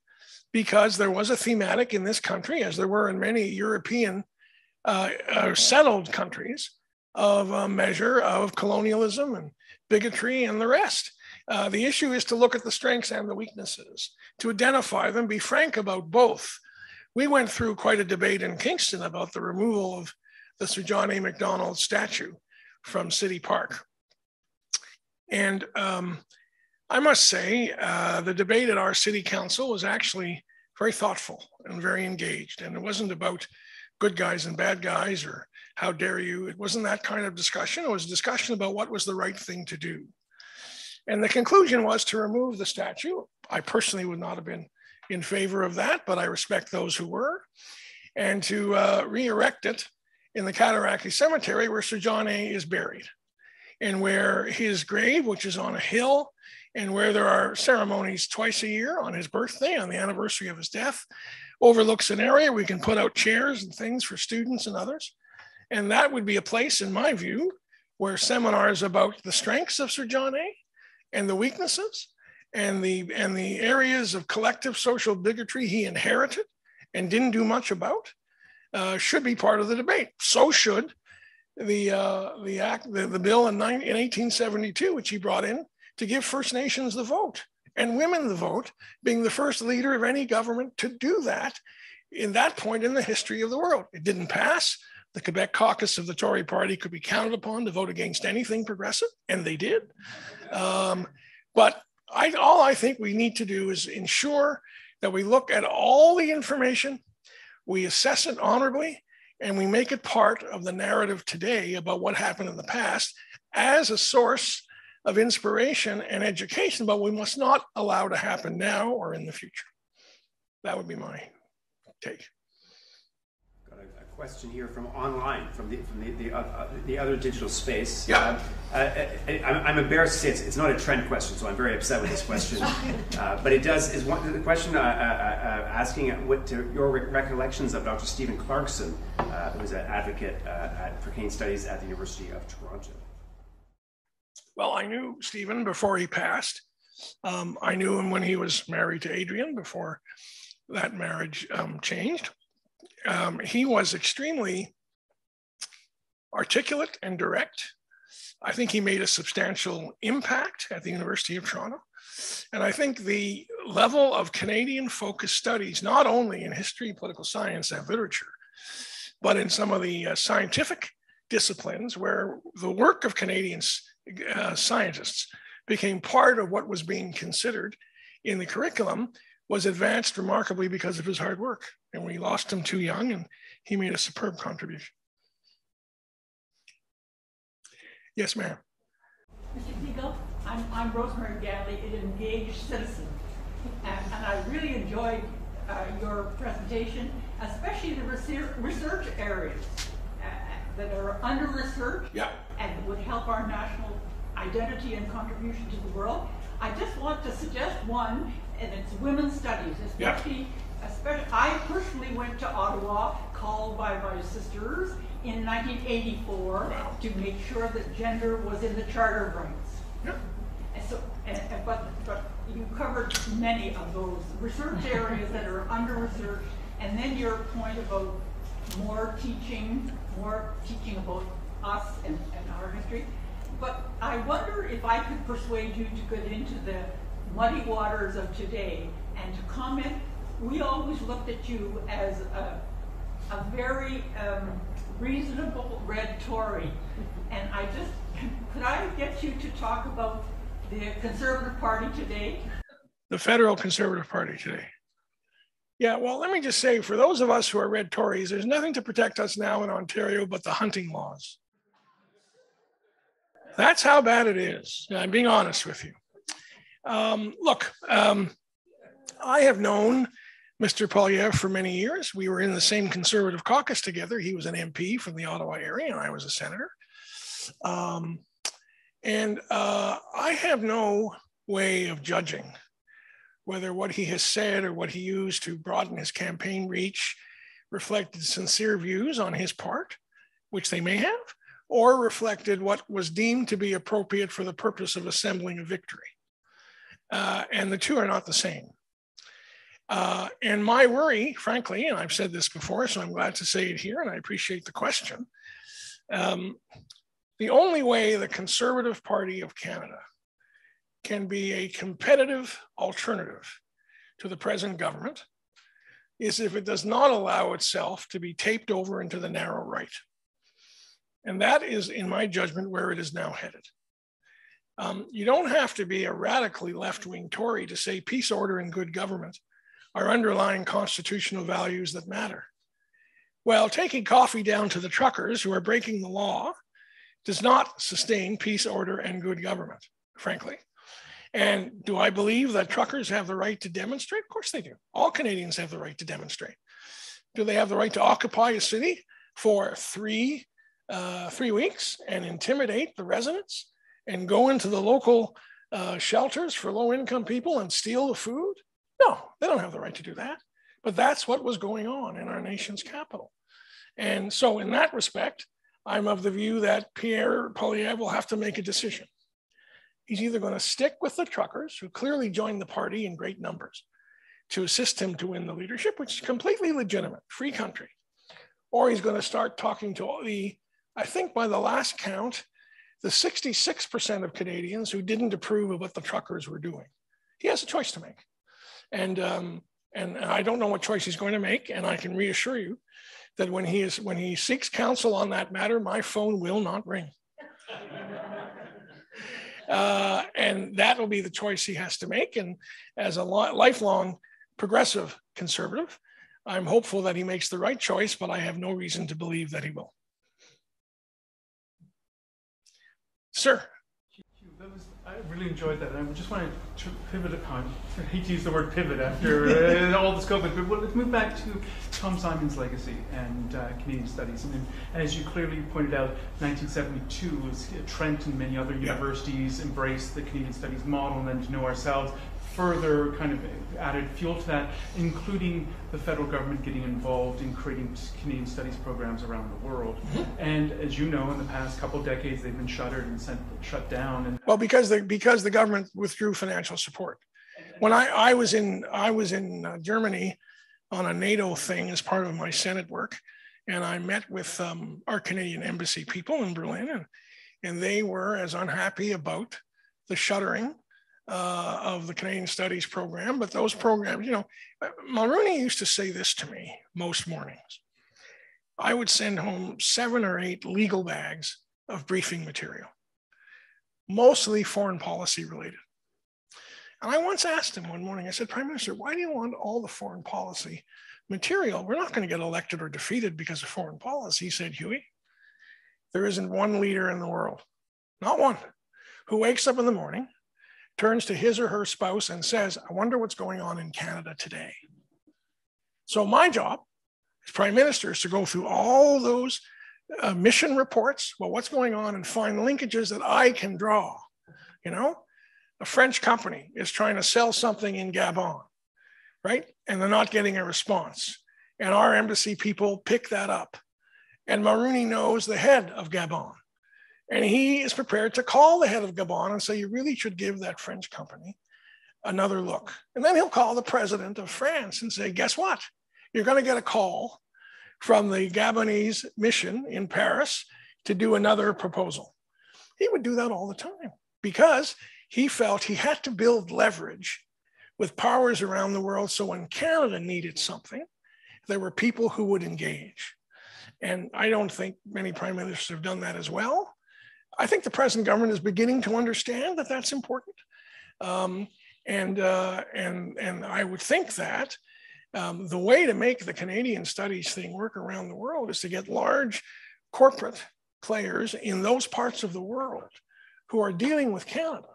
because there was a thematic in this country, as there were in many European uh, uh, settled countries, of a measure of colonialism and bigotry and the rest. Uh, the issue is to look at the strengths and the weaknesses, to identify them, be frank about both. We went through quite a debate in Kingston about the removal of the Sir John A. Macdonald statue from City Park. And um, I must say, uh, the debate at our city council was actually very thoughtful and very engaged. And it wasn't about good guys and bad guys or how dare you. It wasn't that kind of discussion. It was a discussion about what was the right thing to do. And the conclusion was to remove the statue. I personally would not have been in favor of that, but I respect those who were, and to uh, re erect it in the Cataraqui Cemetery where Sir John A is buried and where his grave, which is on a hill, and where there are ceremonies twice a year on his birthday, on the anniversary of his death, overlooks an area we can put out chairs and things for students and others. And that would be a place, in my view, where seminars about the strengths of Sir John A and the weaknesses and the and the areas of collective social bigotry he inherited and didn't do much about uh, should be part of the debate. So should the uh, the act the, the bill in, in 1872, which he brought in to give First Nations the vote and women the vote, being the first leader of any government to do that in that point in the history of the world. It didn't pass. The Quebec caucus of the Tory party could be counted upon to vote against anything progressive, and they did. Um, but I, all I think we need to do is ensure that we look at all the information, we assess it honorably, and we make it part of the narrative today about what happened in the past as a source of inspiration and education, but we must not allow to happen now or in the future. That would be my take. Got a, a question here from online, from the from the the, uh, the other digital space. Yeah. Uh, I, am embarrassed to say it's, it's not a Trent question, so I'm very upset with this question. uh, but it does is one the question uh, uh, uh, asking what your recollections of Dr. Stephen Clarkson, who was an advocate at, for Canadian Studies at the University of Toronto. Well, I knew Stephen before he passed. Um, I knew him when he was married to Adrienne before that marriage um, changed. Um, he was extremely articulate and direct. I think he made a substantial impact at the University of Toronto. And I think the level of Canadian focused studies, not only in history, political science, and literature, but in some of the uh, scientific disciplines where the work of Canadians uh, scientists became part of what was being considered in the curriculum was advanced remarkably because of his hard work. And we lost him too young, and he made a superb contribution. Yes, ma'am. Mr. I'm, I'm Rosemary Ganley, an engaged citizen. And, and I really enjoyed uh, your presentation, especially the research areas that are under research yeah. And would help our national identity and contribution to the world. I just want to suggest one, and it's women's studies, especially, yeah. especially I personally went to Ottawa, called by my sisters in 1984 wow. to make sure that gender was in the Charter of Rights. Yeah. so, and, but, but you covered many of those research areas that are under research, and then your point about more teaching, more teaching about us and, and our history. But I wonder if I could persuade you to get into the muddy waters of today and to comment. We always looked at you as a, a very um, reasonable red Tory. And I just, could I get you to talk about the Conservative Party today? The federal Conservative Party today. Yeah, well, let me just say for those of us who are red Tories, there's nothing to protect us now in Ontario but the hunting laws. That's how bad it is. I'm being honest with you. Um, look, um, I have known Mr. Poilievre for many years. We were in the same conservative caucus together. He was an MP from the Ottawa area, and I was a senator. Um, and uh, I have no way of judging whether what he has said or what he used to broaden his campaign reach reflected sincere views on his part, which they may have, or reflected what was deemed to be appropriate for the purpose of assembling a victory. Uh, and the two are not the same. Uh, and my worry, frankly, and I've said this before, so I'm glad to say it here, and I appreciate the question. Um, the only way the Conservative Party of Canada can be a competitive alternative to the present government is if it does not allow itself to be taped over into the narrow right. And that is, in my judgment, where it is now headed. Um, you don't have to be a radically left wing Tory to say peace, order, and good government are underlying constitutional values that matter. Well, taking coffee down to the truckers who are breaking the law does not sustain peace, order, and good government, frankly. And do I believe that truckers have the right to demonstrate? Of course they do. All Canadians have the right to demonstrate. Do they have the right to occupy a city for three, uh, three weeks and intimidate the residents and go into the local uh, shelters for low income people and steal the food? No, they don't have the right to do that. But that's what was going on in our nation's capital. And so, in that respect, I'm of the view that Pierre Poilievre will have to make a decision. He's either going to stick with the truckers, who clearly joined the party in great numbers, to assist him to win the leadership, which is completely legitimate, free country, or he's going to start talking to all the, I think by the last count, the 66% of Canadians who didn't approve of what the truckers were doing. He has a choice to make. And, um, and I don't know what choice he's going to make. And I can reassure you that when he is when he seeks counsel on that matter, my phone will not ring. uh, and that will be the choice he has to make. And as a lifelong progressive conservative, I'm hopeful that he makes the right choice, but I have no reason to believe that he will. Sir. I really enjoyed that. And I just want to pivot I hate to use the word pivot after uh, all this COVID, but let's move back to Tom Symons' legacy and uh, Canadian studies. And, and, as you clearly pointed out, 1972 was Trent and many other universities embraced the Canadian studies model and then to know ourselves further kind of added fuel to that, including the federal government getting involved in creating Canadian studies programs around the world. And as you know, in the past couple decades, they've been shuttered and sent, shut down. And well, because the because the government withdrew financial support. When I, I was in I was in uh, Germany on a NATO thing as part of my Senate work, and I met with um, our Canadian embassy people in Berlin, and, and they were as unhappy about the shuttering uh, of the Canadian Studies program, but those programs, you know, Mulroney used to say this to me most mornings. I would send home seven or eight legal bags of briefing material, mostly foreign policy related. And I once asked him one morning, I said, Prime Minister, why do you want all the foreign policy material? We're not going to get elected or defeated because of foreign policy. He said, Huey, there isn't one leader in the world, not one, who wakes up in the morning turns to his or her spouse and says, I wonder what's going on in Canada today. So, my job as prime minister is to go through all those uh, mission reports, well, what's going on, and find linkages that I can draw. You know, a French company is trying to sell something in Gabon, right? And they're not getting a response. And our embassy people pick that up. And Mulroney knows the head of Gabon. And he is prepared to call the head of Gabon and say, you really should give that French company another look. And then he'll call the president of France and say, guess what? You're going to get a call from the Gabonese mission in Paris to do another proposal. He would do that all the time because he felt he had to build leverage with powers around the world. So when Canada needed something, there were people who would engage. And I don't think many prime ministers have done that as well. I think the present government is beginning to understand that that's important. Um, and, uh, and, and I would think that um, the way to make the Canadian studies thing work around the world is to get large corporate players in those parts of the world who are dealing with Canada,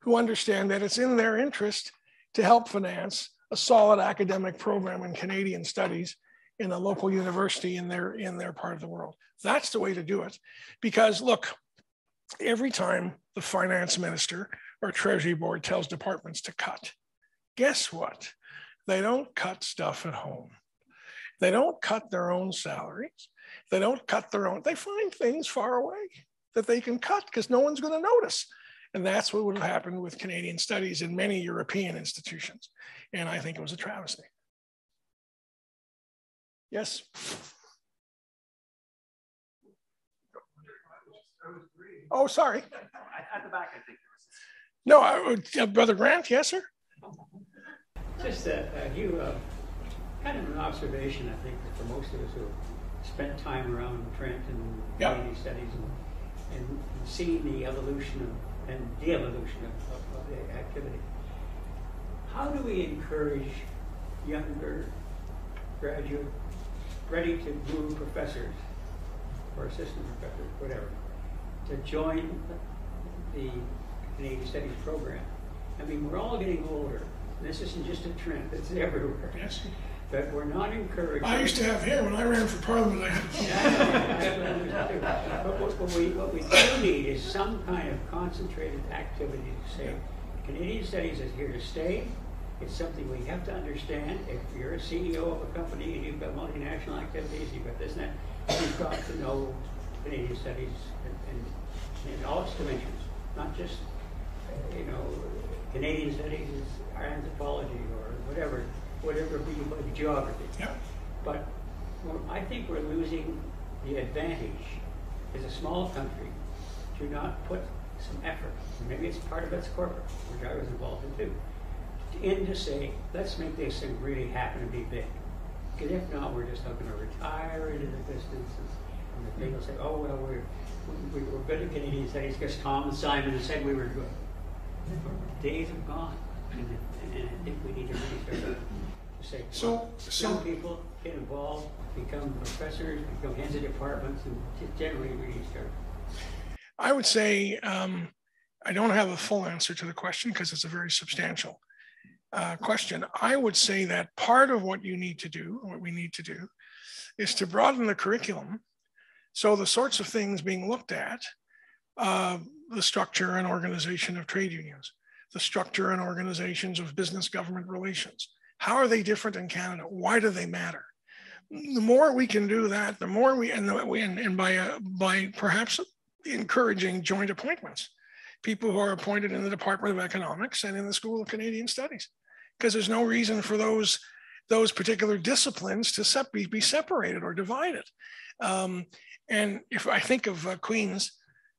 who understand that it's in their interest to help finance a solid academic program in Canadian studies in a local university in their in their part of the world. That's the way to do it. Because look, every time the finance minister or treasury board tells departments to cut, guess what? They don't cut stuff at home. They don't cut their own salaries. They don't cut their own, they find things far away that they can cut because no one's going to notice. And that's what would have happened with Canadian studies in many European institutions. And I think it was a travesty. Yes? Oh, sorry. At the back, I think. No, I, uh, Brother Grant, yes, sir? Just uh, uh, you, uh, kind of an observation, I think, that for most of us who spent time around Trent and yep. community studies and, and seeing the evolution of, and the evolution of, of, of the activity. How do we encourage younger graduate, ready to move professors or assistant professors, whatever, to join the Canadian Studies program? I mean, we're all getting older. This isn't just a trend, it's everywhere. Yes. But we're not encouraging. I used to have hair when I ran for parliament. I had but what, what, we, what we do need is some kind of concentrated activity to say, Canadian Studies is here to stay. It's something we have to understand. If you're a CEO of a company and you've got multinational activities, you've got this and that, you've got to know Canadian Studies in all its dimensions, not just, you know, Canadian Studies our anthropology or whatever, whatever be like geography. Yeah. But I think we're losing the advantage as a small country to not put some effort, maybe it's part of its corporate, which I was involved in too, in to say, let's make this thing really happen and be big. Because if not, we're just going to retire into the distance. And the people say, oh, well, we're, we, were good at Canadian studies because Tom and Simon said we were good. Days have gone. And, and I think we need to really start to say, so, so young people get involved, become professors, become heads of departments, and generally really start. I would say um, I don't have a full answer to the question because it's a very substantial uh, question. I would say that part of what you need to do, what we need to do, is to broaden the curriculum. So the sorts of things being looked at, uh, the structure and organization of trade unions, the structure and organizations of business government relations. How are they different in Canada? Why do they matter? The more we can do that, the more we and, we, and, and by uh, by perhaps encouraging joint appointments, people who are appointed in the Department of Economics and in the School of Canadian Studies, because there's no reason for those those particular disciplines to be separated or divided. Um, and if I think of uh, Queens,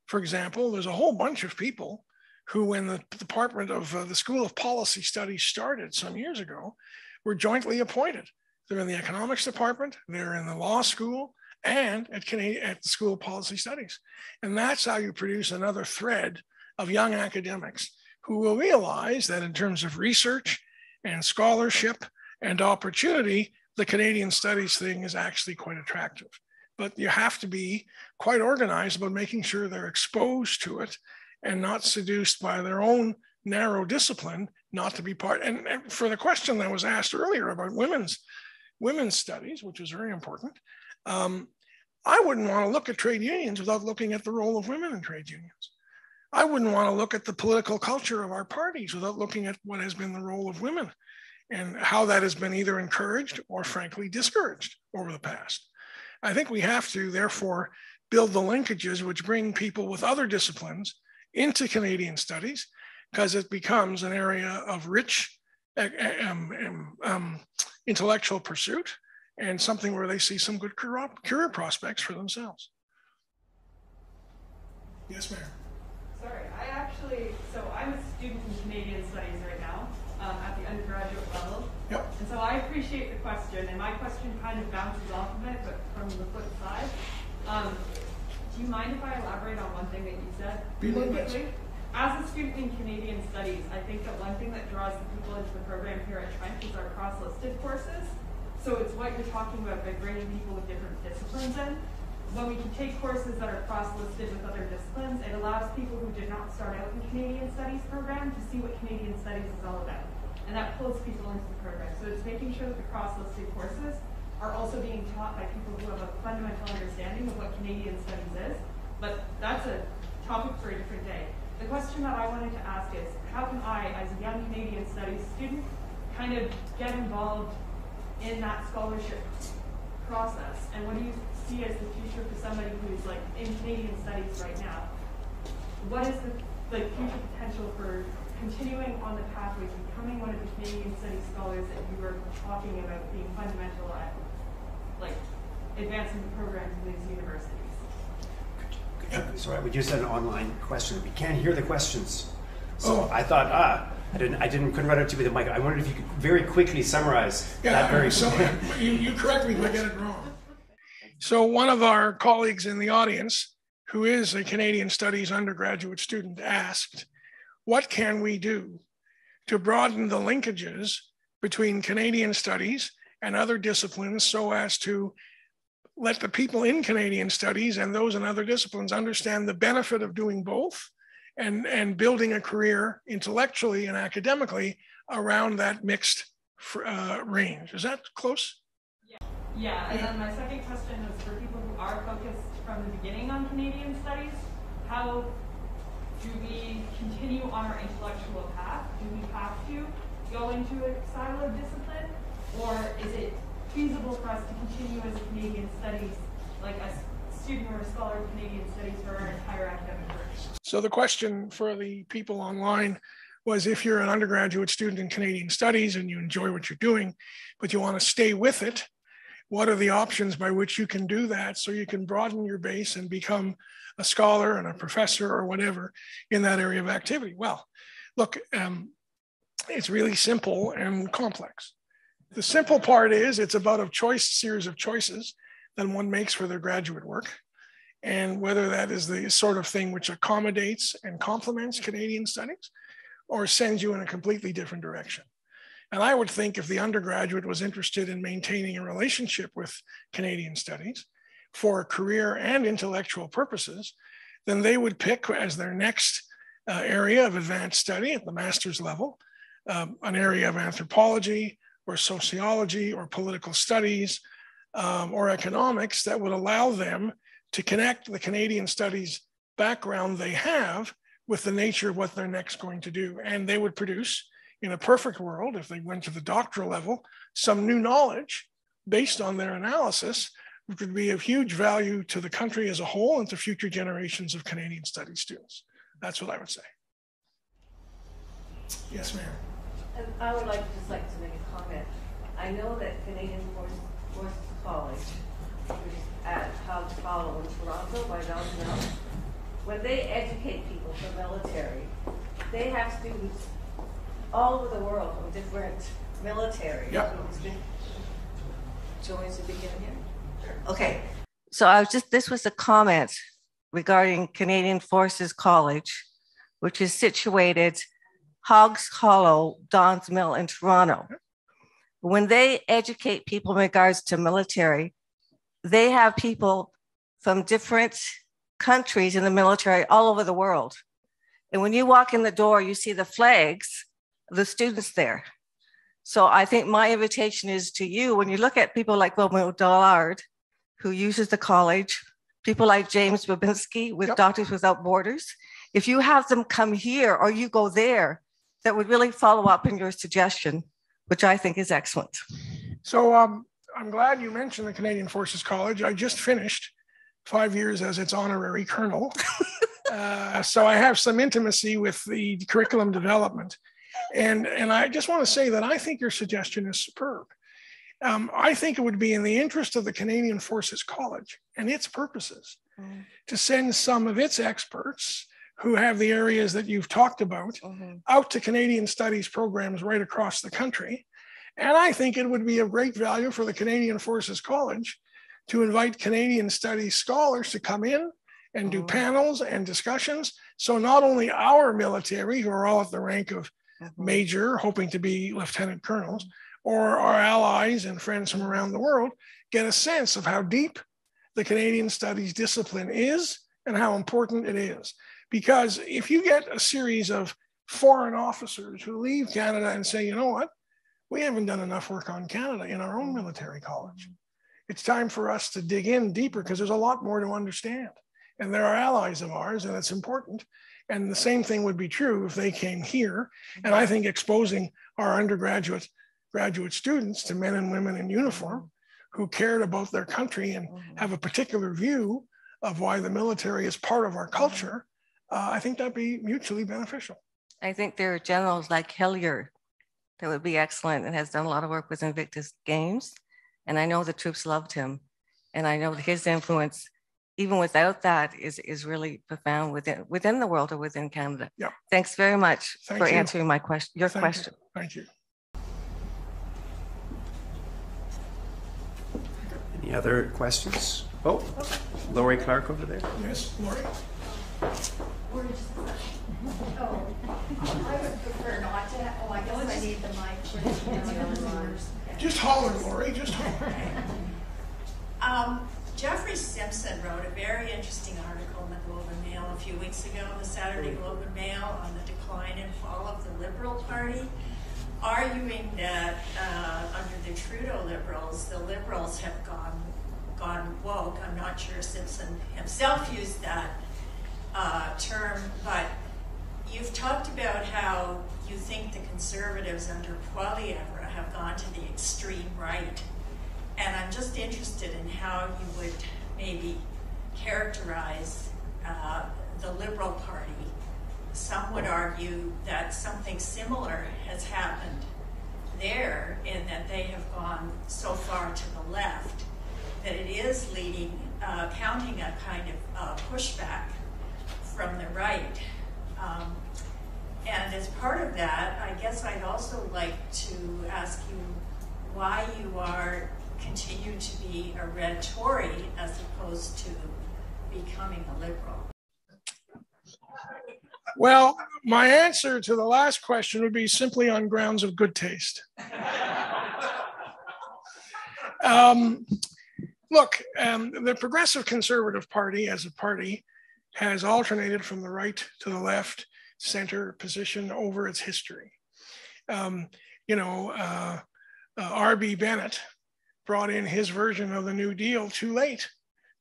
for example, there's a whole bunch of people who, when the Department of uh, the School of Policy Studies started some years ago, were jointly appointed. They're in the economics department, they're in the law school, and at, Canadian, at the School of Policy Studies. And that's how you produce another thread of young academics who will realize that in terms of research and scholarship and opportunity, the Canadian studies thing is actually quite attractive. But you have to be quite organized about making sure they're exposed to it and not seduced by their own narrow discipline not to be part. And, and for the question that was asked earlier about women's women's studies, which is very important, um, I wouldn't want to look at trade unions without looking at the role of women in trade unions. I wouldn't want to look at the political culture of our parties without looking at what has been the role of women and how that has been either encouraged or frankly discouraged over the past. I think we have to, therefore, build the linkages which bring people with other disciplines into Canadian studies because it becomes an area of rich um, um, um, intellectual pursuit and something where they see some good career, career prospects for themselves. Yes, ma'am. Sorry, I actually, so I'm a student in Canadian studies right now um, at the undergraduate level. Yep. And so I appreciate the question, and my question kind of bounces off of it, but from the flip side. Um, do you mind if I elaborate on one thing that you said? Be quickly? As a student in Canadian studies, I think that one thing that draws the people into the program here at Trent is our cross-listed courses. So it's what you're talking about by bringing people with different disciplines in. When we can take courses that are cross-listed with other disciplines, it allows people who did not start out in Canadian studies program to see what Canadian studies is all about. And that pulls people into the program. So it's making sure that the cross-listed courses are also being taught by people who have a fundamental understanding of what Canadian studies is. But that's a topic for a different day. The question that I wanted to ask is, how can I, as a young Canadian studies student, kind of get involved in that scholarship process? And what do you see as the future for somebody who's like in Canadian studies right now? What is the, the future potential for continuing on the pathway to becoming one of the Canadian studies scholars that you were talking about being fundamental at, like, advancing the programs in these universities? Sorry, we just had an online question. We can't hear the questions. So Oh. I thought, ah, I didn't, I didn't, couldn't run it to you with the mic. I wondered if you could very quickly summarize that very. so you, you correct me if I get it wrong. So one of our colleagues in the audience, who is a Canadian Studies undergraduate student, asked, what can we do to broaden the linkages between Canadian studies and other disciplines so as to let the people in Canadian studies and those in other disciplines understand the benefit of doing both and, and building a career intellectually and academically around that mixed uh, range. Is that close? Yeah, and then my second question is for people who are focused from the beginning on Canadian studies, how do we continue on our intellectual path? Do we have to go into a siloed discipline? Or is it feasible for us to continue as a Canadian studies, like a student or a scholar of Canadian studies for our entire academic career? So the question for the people online was if you're an undergraduate student in Canadian studies and you enjoy what you're doing, but you want to stay with it, what are the options by which you can do that so you can broaden your base and become a scholar and a professor or whatever in that area of activity? Well, look, um, it's really simple and complex. The simple part is it's about a choice series of choices that one makes for their graduate work. And whether that is the sort of thing which accommodates and complements Canadian studies or sends you in a completely different direction. And I would think if the undergraduate was interested in maintaining a relationship with Canadian studies for career and intellectual purposes, then they would pick as their next uh, area of advanced study at the master's level um, an area of anthropology or sociology or political studies um, or economics that would allow them to connect the Canadian studies background they have with the nature of what they're next going to do. And they would produce in a perfect world, if they went to the doctoral level, some new knowledge based on their analysis, which would be of huge value to the country as a whole and to future generations of Canadian studies students. That's what I would say. Yes, ma'am. And I would like just like to make a comment. I know that Canadian Forces, Forces College, which is at Hoggs Hollow in Toronto by downtown, when they educate people for military, they have students all over the world from different military. Do you want me here? Okay. So I was just, this was a comment regarding Canadian Forces College, which is situated Hoggs Hollow, Don's Mill in Toronto. When they educate people in regards to military, they have people from different countries in the military all over the world. And when you walk in the door, you see the flags the students there. So I think my invitation is to you when you look at people like Wilma Dillard, who uses the college, people like James Orbinski with yep. Doctors Without Borders, if you have them come here or you go there, that would really follow up in your suggestion, which I think is excellent. So um, I'm glad you mentioned the Canadian Forces College. I just finished five years as its honorary colonel. uh, so I have some intimacy with the curriculum development. And, and I just want to say that I think your suggestion is superb. Um, I think it would be in the interest of the Canadian Forces College and its purposes mm. to send some of its experts who have the areas that you've talked about mm-hmm. out to Canadian studies programs right across the country. And I think it would be of great value for the Canadian Forces College to invite Canadian studies scholars to come in and do mm-hmm. panels and discussions. So not only our military, who are all at the rank of mm-hmm. major, hoping to be lieutenant colonels, or our allies and friends from around the world, get a sense of how deep the Canadian studies discipline is and how important it is. Because if you get a series of foreign officers who leave Canada and say, you know what, we haven't done enough work on Canada in our own mm. military college. It's time for us to dig in deeper because there's a lot more to understand. And there are allies of ours, and it's important. And the same thing would be true if they came here. And I mm-hmm. think exposing our undergraduate graduate students to men and women in uniform mm-hmm. who cared about their country and mm-hmm. have a particular view of why the military is part of our mm-hmm. culture uh, I think that'd be mutually beneficial. I think there are generals like Hillier that would be excellent and has done a lot of work with Invictus Games. And I know the troops loved him. And I know his influence, even without that, is, is really profound within, within the world or within Canada. Yeah. Thanks very much Thank for you. answering my question, your Thank question. You. Thank you. Any other questions? Oh, Laurie Clark over there. Yes, Laurie. Or just, oh, I would prefer not to, have, oh, I guess I need the mic. Just holler, Lori, just holler. Um, Jeffrey Simpson wrote a very interesting article in the Globe and Mail a few weeks ago, the Saturday Globe and Mail, on the decline and fall of the Liberal Party, arguing that uh, under the Trudeau Liberals, the Liberals have gone gone woke. I'm not sure Simpson himself used that uh, term, but you've talked about how you think the conservatives under Poilievre have gone to the extreme right. And I'm just interested in how you would maybe characterize uh, the Liberal Party. Some would argue that something similar has happened there in that they have gone so far to the left that it is leading, uh, counting a kind of uh, pushback from the right. Um, and as part of that, I guess I'd also like to ask you why you are continue to be a red Tory as opposed to becoming a liberal. Well, my answer to the last question would be simply on grounds of good taste. um, look, um, the Progressive Conservative Party as a party has alternated from the right to the left center position over its history. Um, you know, uh, uh, R.B. Bennett brought in his version of the New Deal too late,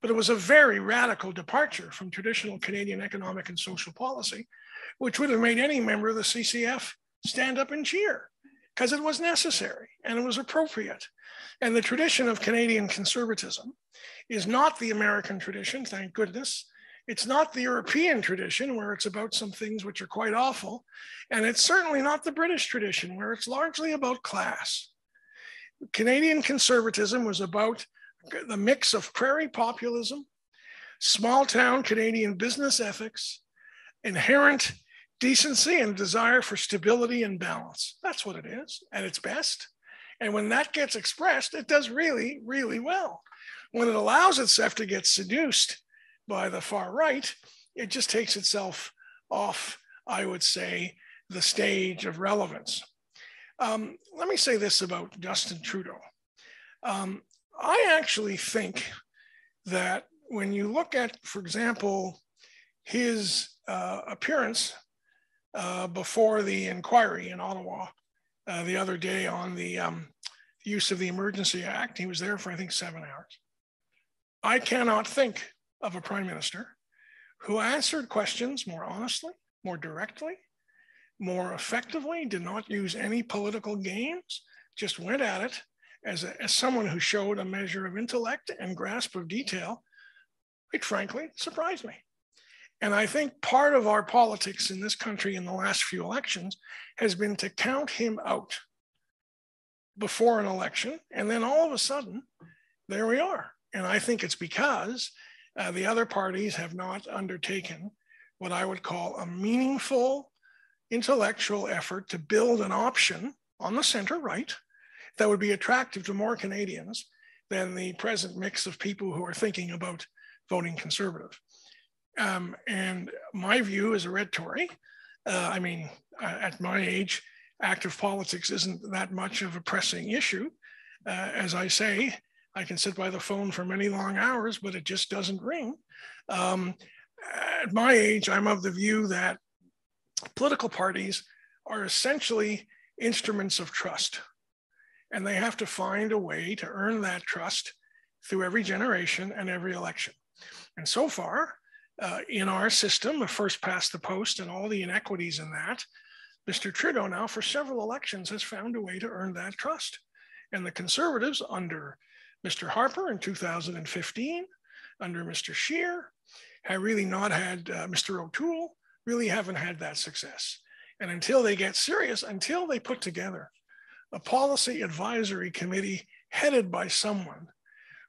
but it was a very radical departure from traditional Canadian economic and social policy, which would have made any member of the CCF stand up and cheer because it was necessary and it was appropriate. And the tradition of Canadian conservatism is not the American tradition, thank goodness. It's not the European tradition where it's about some things which are quite awful. And it's certainly not the British tradition where it's largely about class. Canadian conservatism was about the mix of prairie populism, small town Canadian business ethics, inherent decency and desire for stability and balance. That's what it is at its best. And when that gets expressed, it does really, really well. When it allows itself to get seduced by the far right, it just takes itself off, I would say, the stage of relevance. Um, let me say this about Justin Trudeau. Um, I actually think that when you look at, for example, his uh, appearance uh, before the inquiry in Ottawa uh, the other day on the um, use of the Emergency Act, he was there for, I think, seven hours. I cannot think of a prime minister who answered questions more honestly, more directly, more effectively, did not use any political games, just went at it as, a, as someone who showed a measure of intellect and grasp of detail quite frankly, surprised me. And I think part of our politics in this country in the last few elections has been to count him out before an election. And then all of a sudden, there we are. And I think it's because uh, the other parties have not undertaken what I would call a meaningful intellectual effort to build an option on the center right that would be attractive to more Canadians than the present mix of people who are thinking about voting conservative. Um, and my view as a red Tory, uh, I mean, uh, at my age, active politics isn't that much of a pressing issue. Uh, as I say, I can sit by the phone for many long hours, but it just doesn't ring. Um, at my age, I'm of the view that political parties are essentially instruments of trust. And they have to find a way to earn that trust through every generation and every election. And so far, uh, in our system, the first past the post and all the inequities in that, Mr. Trudeau now for several elections has found a way to earn that trust. And the Conservatives under Mr. Harper in 2015, under Mr. Scheer, have really not had, uh, Mr. O'Toole, really haven't had that success. And until they get serious, until they put together a policy advisory committee headed by someone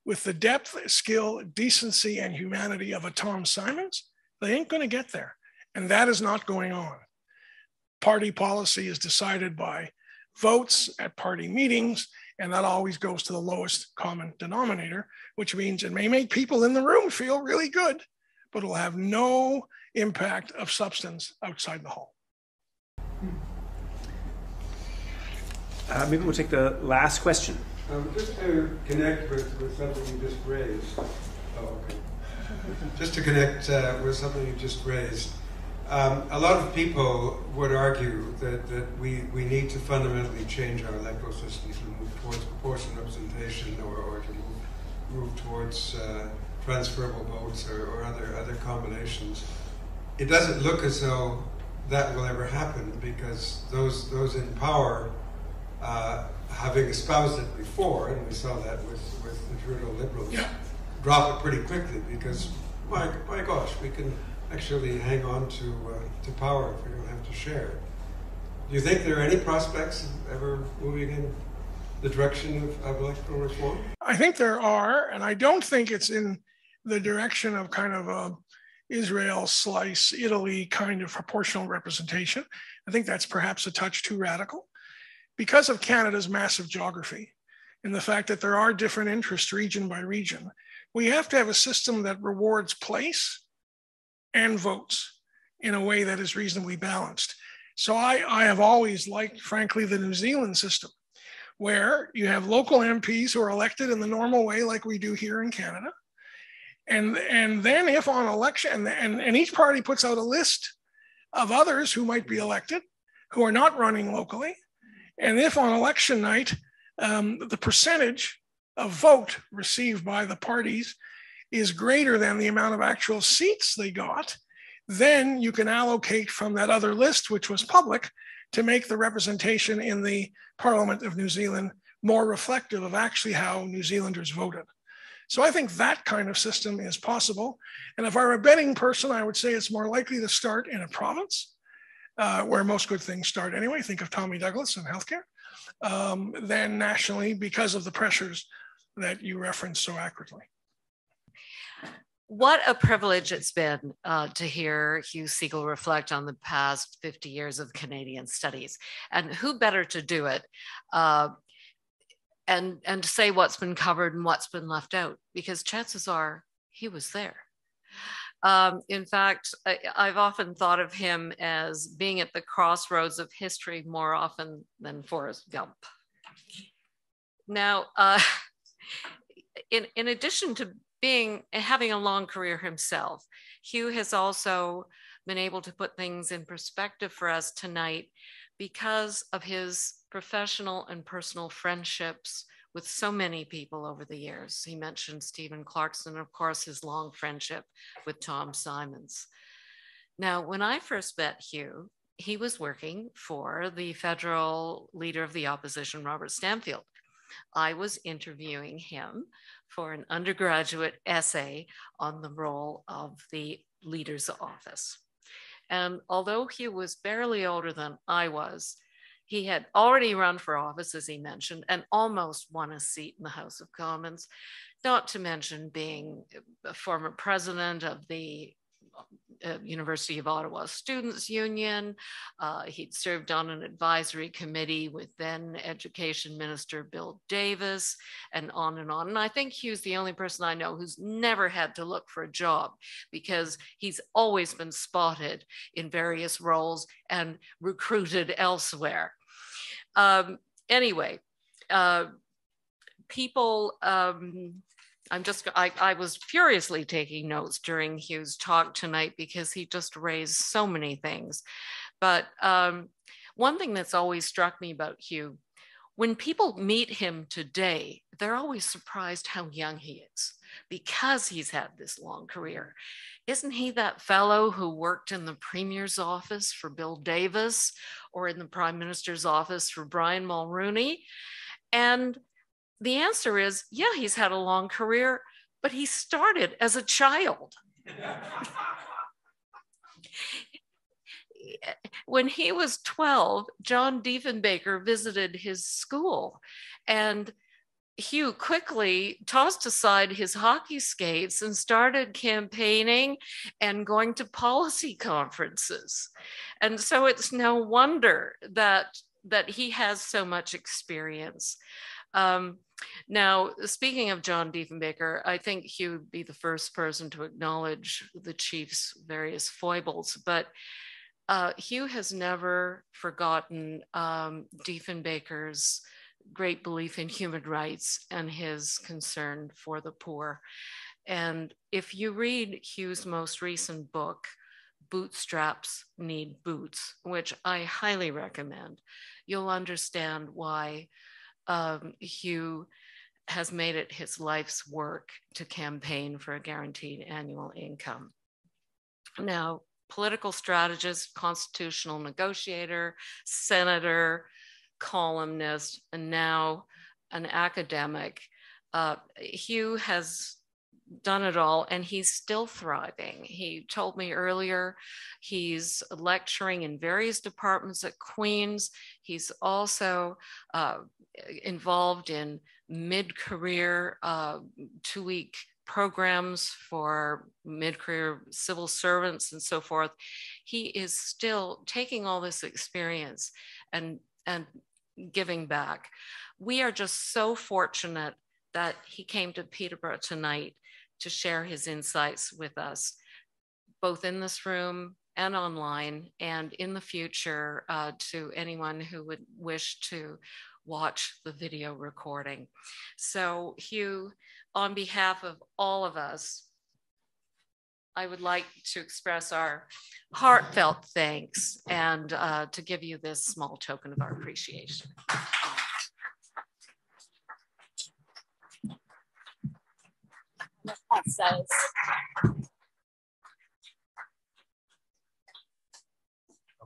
with the depth, skill, decency, and humanity of a Tom Symons, they ain't going to get there. And that is not going on. Party policy is decided by votes at party meetings, and that always goes to the lowest common denominator, which means it may make people in the room feel really good, but it will have no impact of substance outside the hall. Uh, maybe we'll take the last question. Um, just to connect with, with something you just raised. Oh, okay. just to connect uh, with something you just raised. Um, a lot of people would argue that, that we, we need to fundamentally change our electoral system to move towards proportional representation or, or to move, move towards uh, transferable votes or, or other, other combinations. It doesn't look as though that will ever happen because those, those in power uh, having espoused it before, and we saw that with, with the Trudeau Liberals, yeah. drop it pretty quickly because, my, my gosh, we can actually hang on to, uh, to power if we don't have to share it. Do you think there are any prospects of ever moving in the direction of, of electoral reform? I think there are, and I don't think it's in the direction of kind of a Israel slice Italy kind of proportional representation. I think that's perhaps a touch too radical because of Canada's massive geography and the fact that there are different interests region by region, we have to have a system that rewards place and votes in a way that is reasonably balanced. So I, I have always liked, frankly, the New Zealand system, where you have local MPs who are elected in the normal way, like we do here in Canada. And, and then if on election, and, and each party puts out a list of others who might be elected who are not running locally, and if on election night, um, the percentage of vote received by the parties is greater than the amount of actual seats they got, then you can allocate from that other list, which was public, to make the representation in the Parliament of New Zealand more reflective of actually how New Zealanders voted. So I think that kind of system is possible. And if I were a betting person, I would say it's more likely to start in a province uh, where most good things start anyway. Think of Tommy Douglas and healthcare. Um, than nationally because of the pressures that you referenced so accurately. What a privilege it's been uh, to hear Hugh Segal reflect on the past 50 years of Canadian studies. And who better to do it uh, and, and say what's been covered and what's been left out, because chances are he was there. Um, in fact, I, have often thought of him as being at the crossroads of history more often than Forrest Gump. Now, uh, in, in addition to being having a long career himself, Hugh has also been able to put things in perspective for us tonight because of his professional and personal friendships with so many people over the years. He mentioned Stephen Clarkson, of course, his long friendship with Tom Symons. Now, when I first met Hugh, he was working for the federal leader of the opposition, Robert Stanfield. I was interviewing him for an undergraduate essay on the role of the leader's office. And although he was barely older than I was, he had already run for office, as he mentioned, and almost won a seat in the House of Commons, not to mention being a former president of the uh, University of Ottawa Students Union. Uh, he'd served on an advisory committee with then Education Minister Bill Davis, and on and on. And I think Hugh's the only person I know who's never had to look for a job because he's always been spotted in various roles and recruited elsewhere. Um, anyway, uh, people um, I'm just, I, I was furiously taking notes during Hugh's talk tonight because he just raised so many things. But um, one thing that's always struck me about Hugh, when people meet him today, they're always surprised how young he is because he's had this long career. Isn't he that fellow who worked in the premier's office for Bill Davis or in the prime minister's office for Brian Mulroney? And the answer is yeah, he's had a long career, but he started as a child. when he was 12, John Diefenbaker visited his school and Hugh quickly tossed aside his hockey skates and started campaigning and going to policy conferences. And so it's no wonder that that he has so much experience. Um, now, speaking of John Diefenbaker, I think he would be the first person to acknowledge the chief's various foibles, but uh, Hugh has never forgotten um, Diefenbaker's great belief in human rights and his concern for the poor. And if you read Hugh's most recent book, Bootstraps Need Boots, which I highly recommend, you'll understand why um, Hugh has made it his life's work to campaign for a guaranteed annual income. Now, political strategist, constitutional negotiator, senator, columnist, and now an academic, uh, Hugh has done it all and he's still thriving. He told me earlier he's lecturing in various departments at Queen's. He's also uh, involved in mid career, uh, two week programs for mid career civil servants and so forth. He is still taking all this experience and, and giving back. We are just so fortunate that he came to Peterborough tonight to share his insights with us, both in this room and online, and in the future uh, to anyone who would wish to watch the video recording. So, Hugh, on behalf of all of us, I would like to express our heartfelt thanks and uh, to give you this small token of our appreciation. says.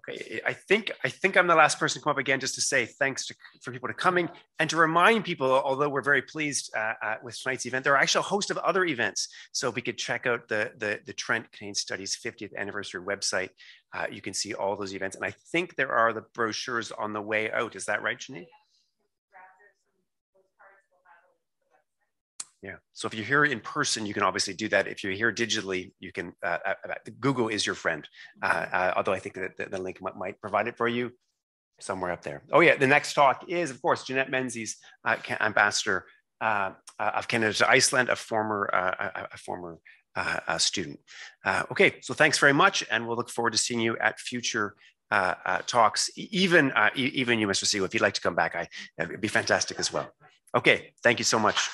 Okay, I think I think I'm the last person to come up again just to say thanks to, for people to coming and to remind people, although we're very pleased uh, uh, with tonight's event, there are actually a host of other events. So we could check out the the, the Trent Canadian Studies 50th anniversary website, uh, you can see all those events. And I think there are the brochures on the way out. Is that right, Janine? Yeah. So if you're here in person, you can obviously do that. If you're here digitally, you can. Uh, uh, uh Google is your friend. Uh, uh, although I think that the, the link might, might, provide it for you somewhere up there. Oh yeah. The next talk is, of course, Jeanette Menzies, uh, ambassador of Canada to Iceland, a former a, a, former student. okay. So thanks very much, and we'll look forward to seeing you at future. talks, even even you, Mr. Segal, if you'd like to come back, I, it'd be fantastic as well. Okay, thank you so much.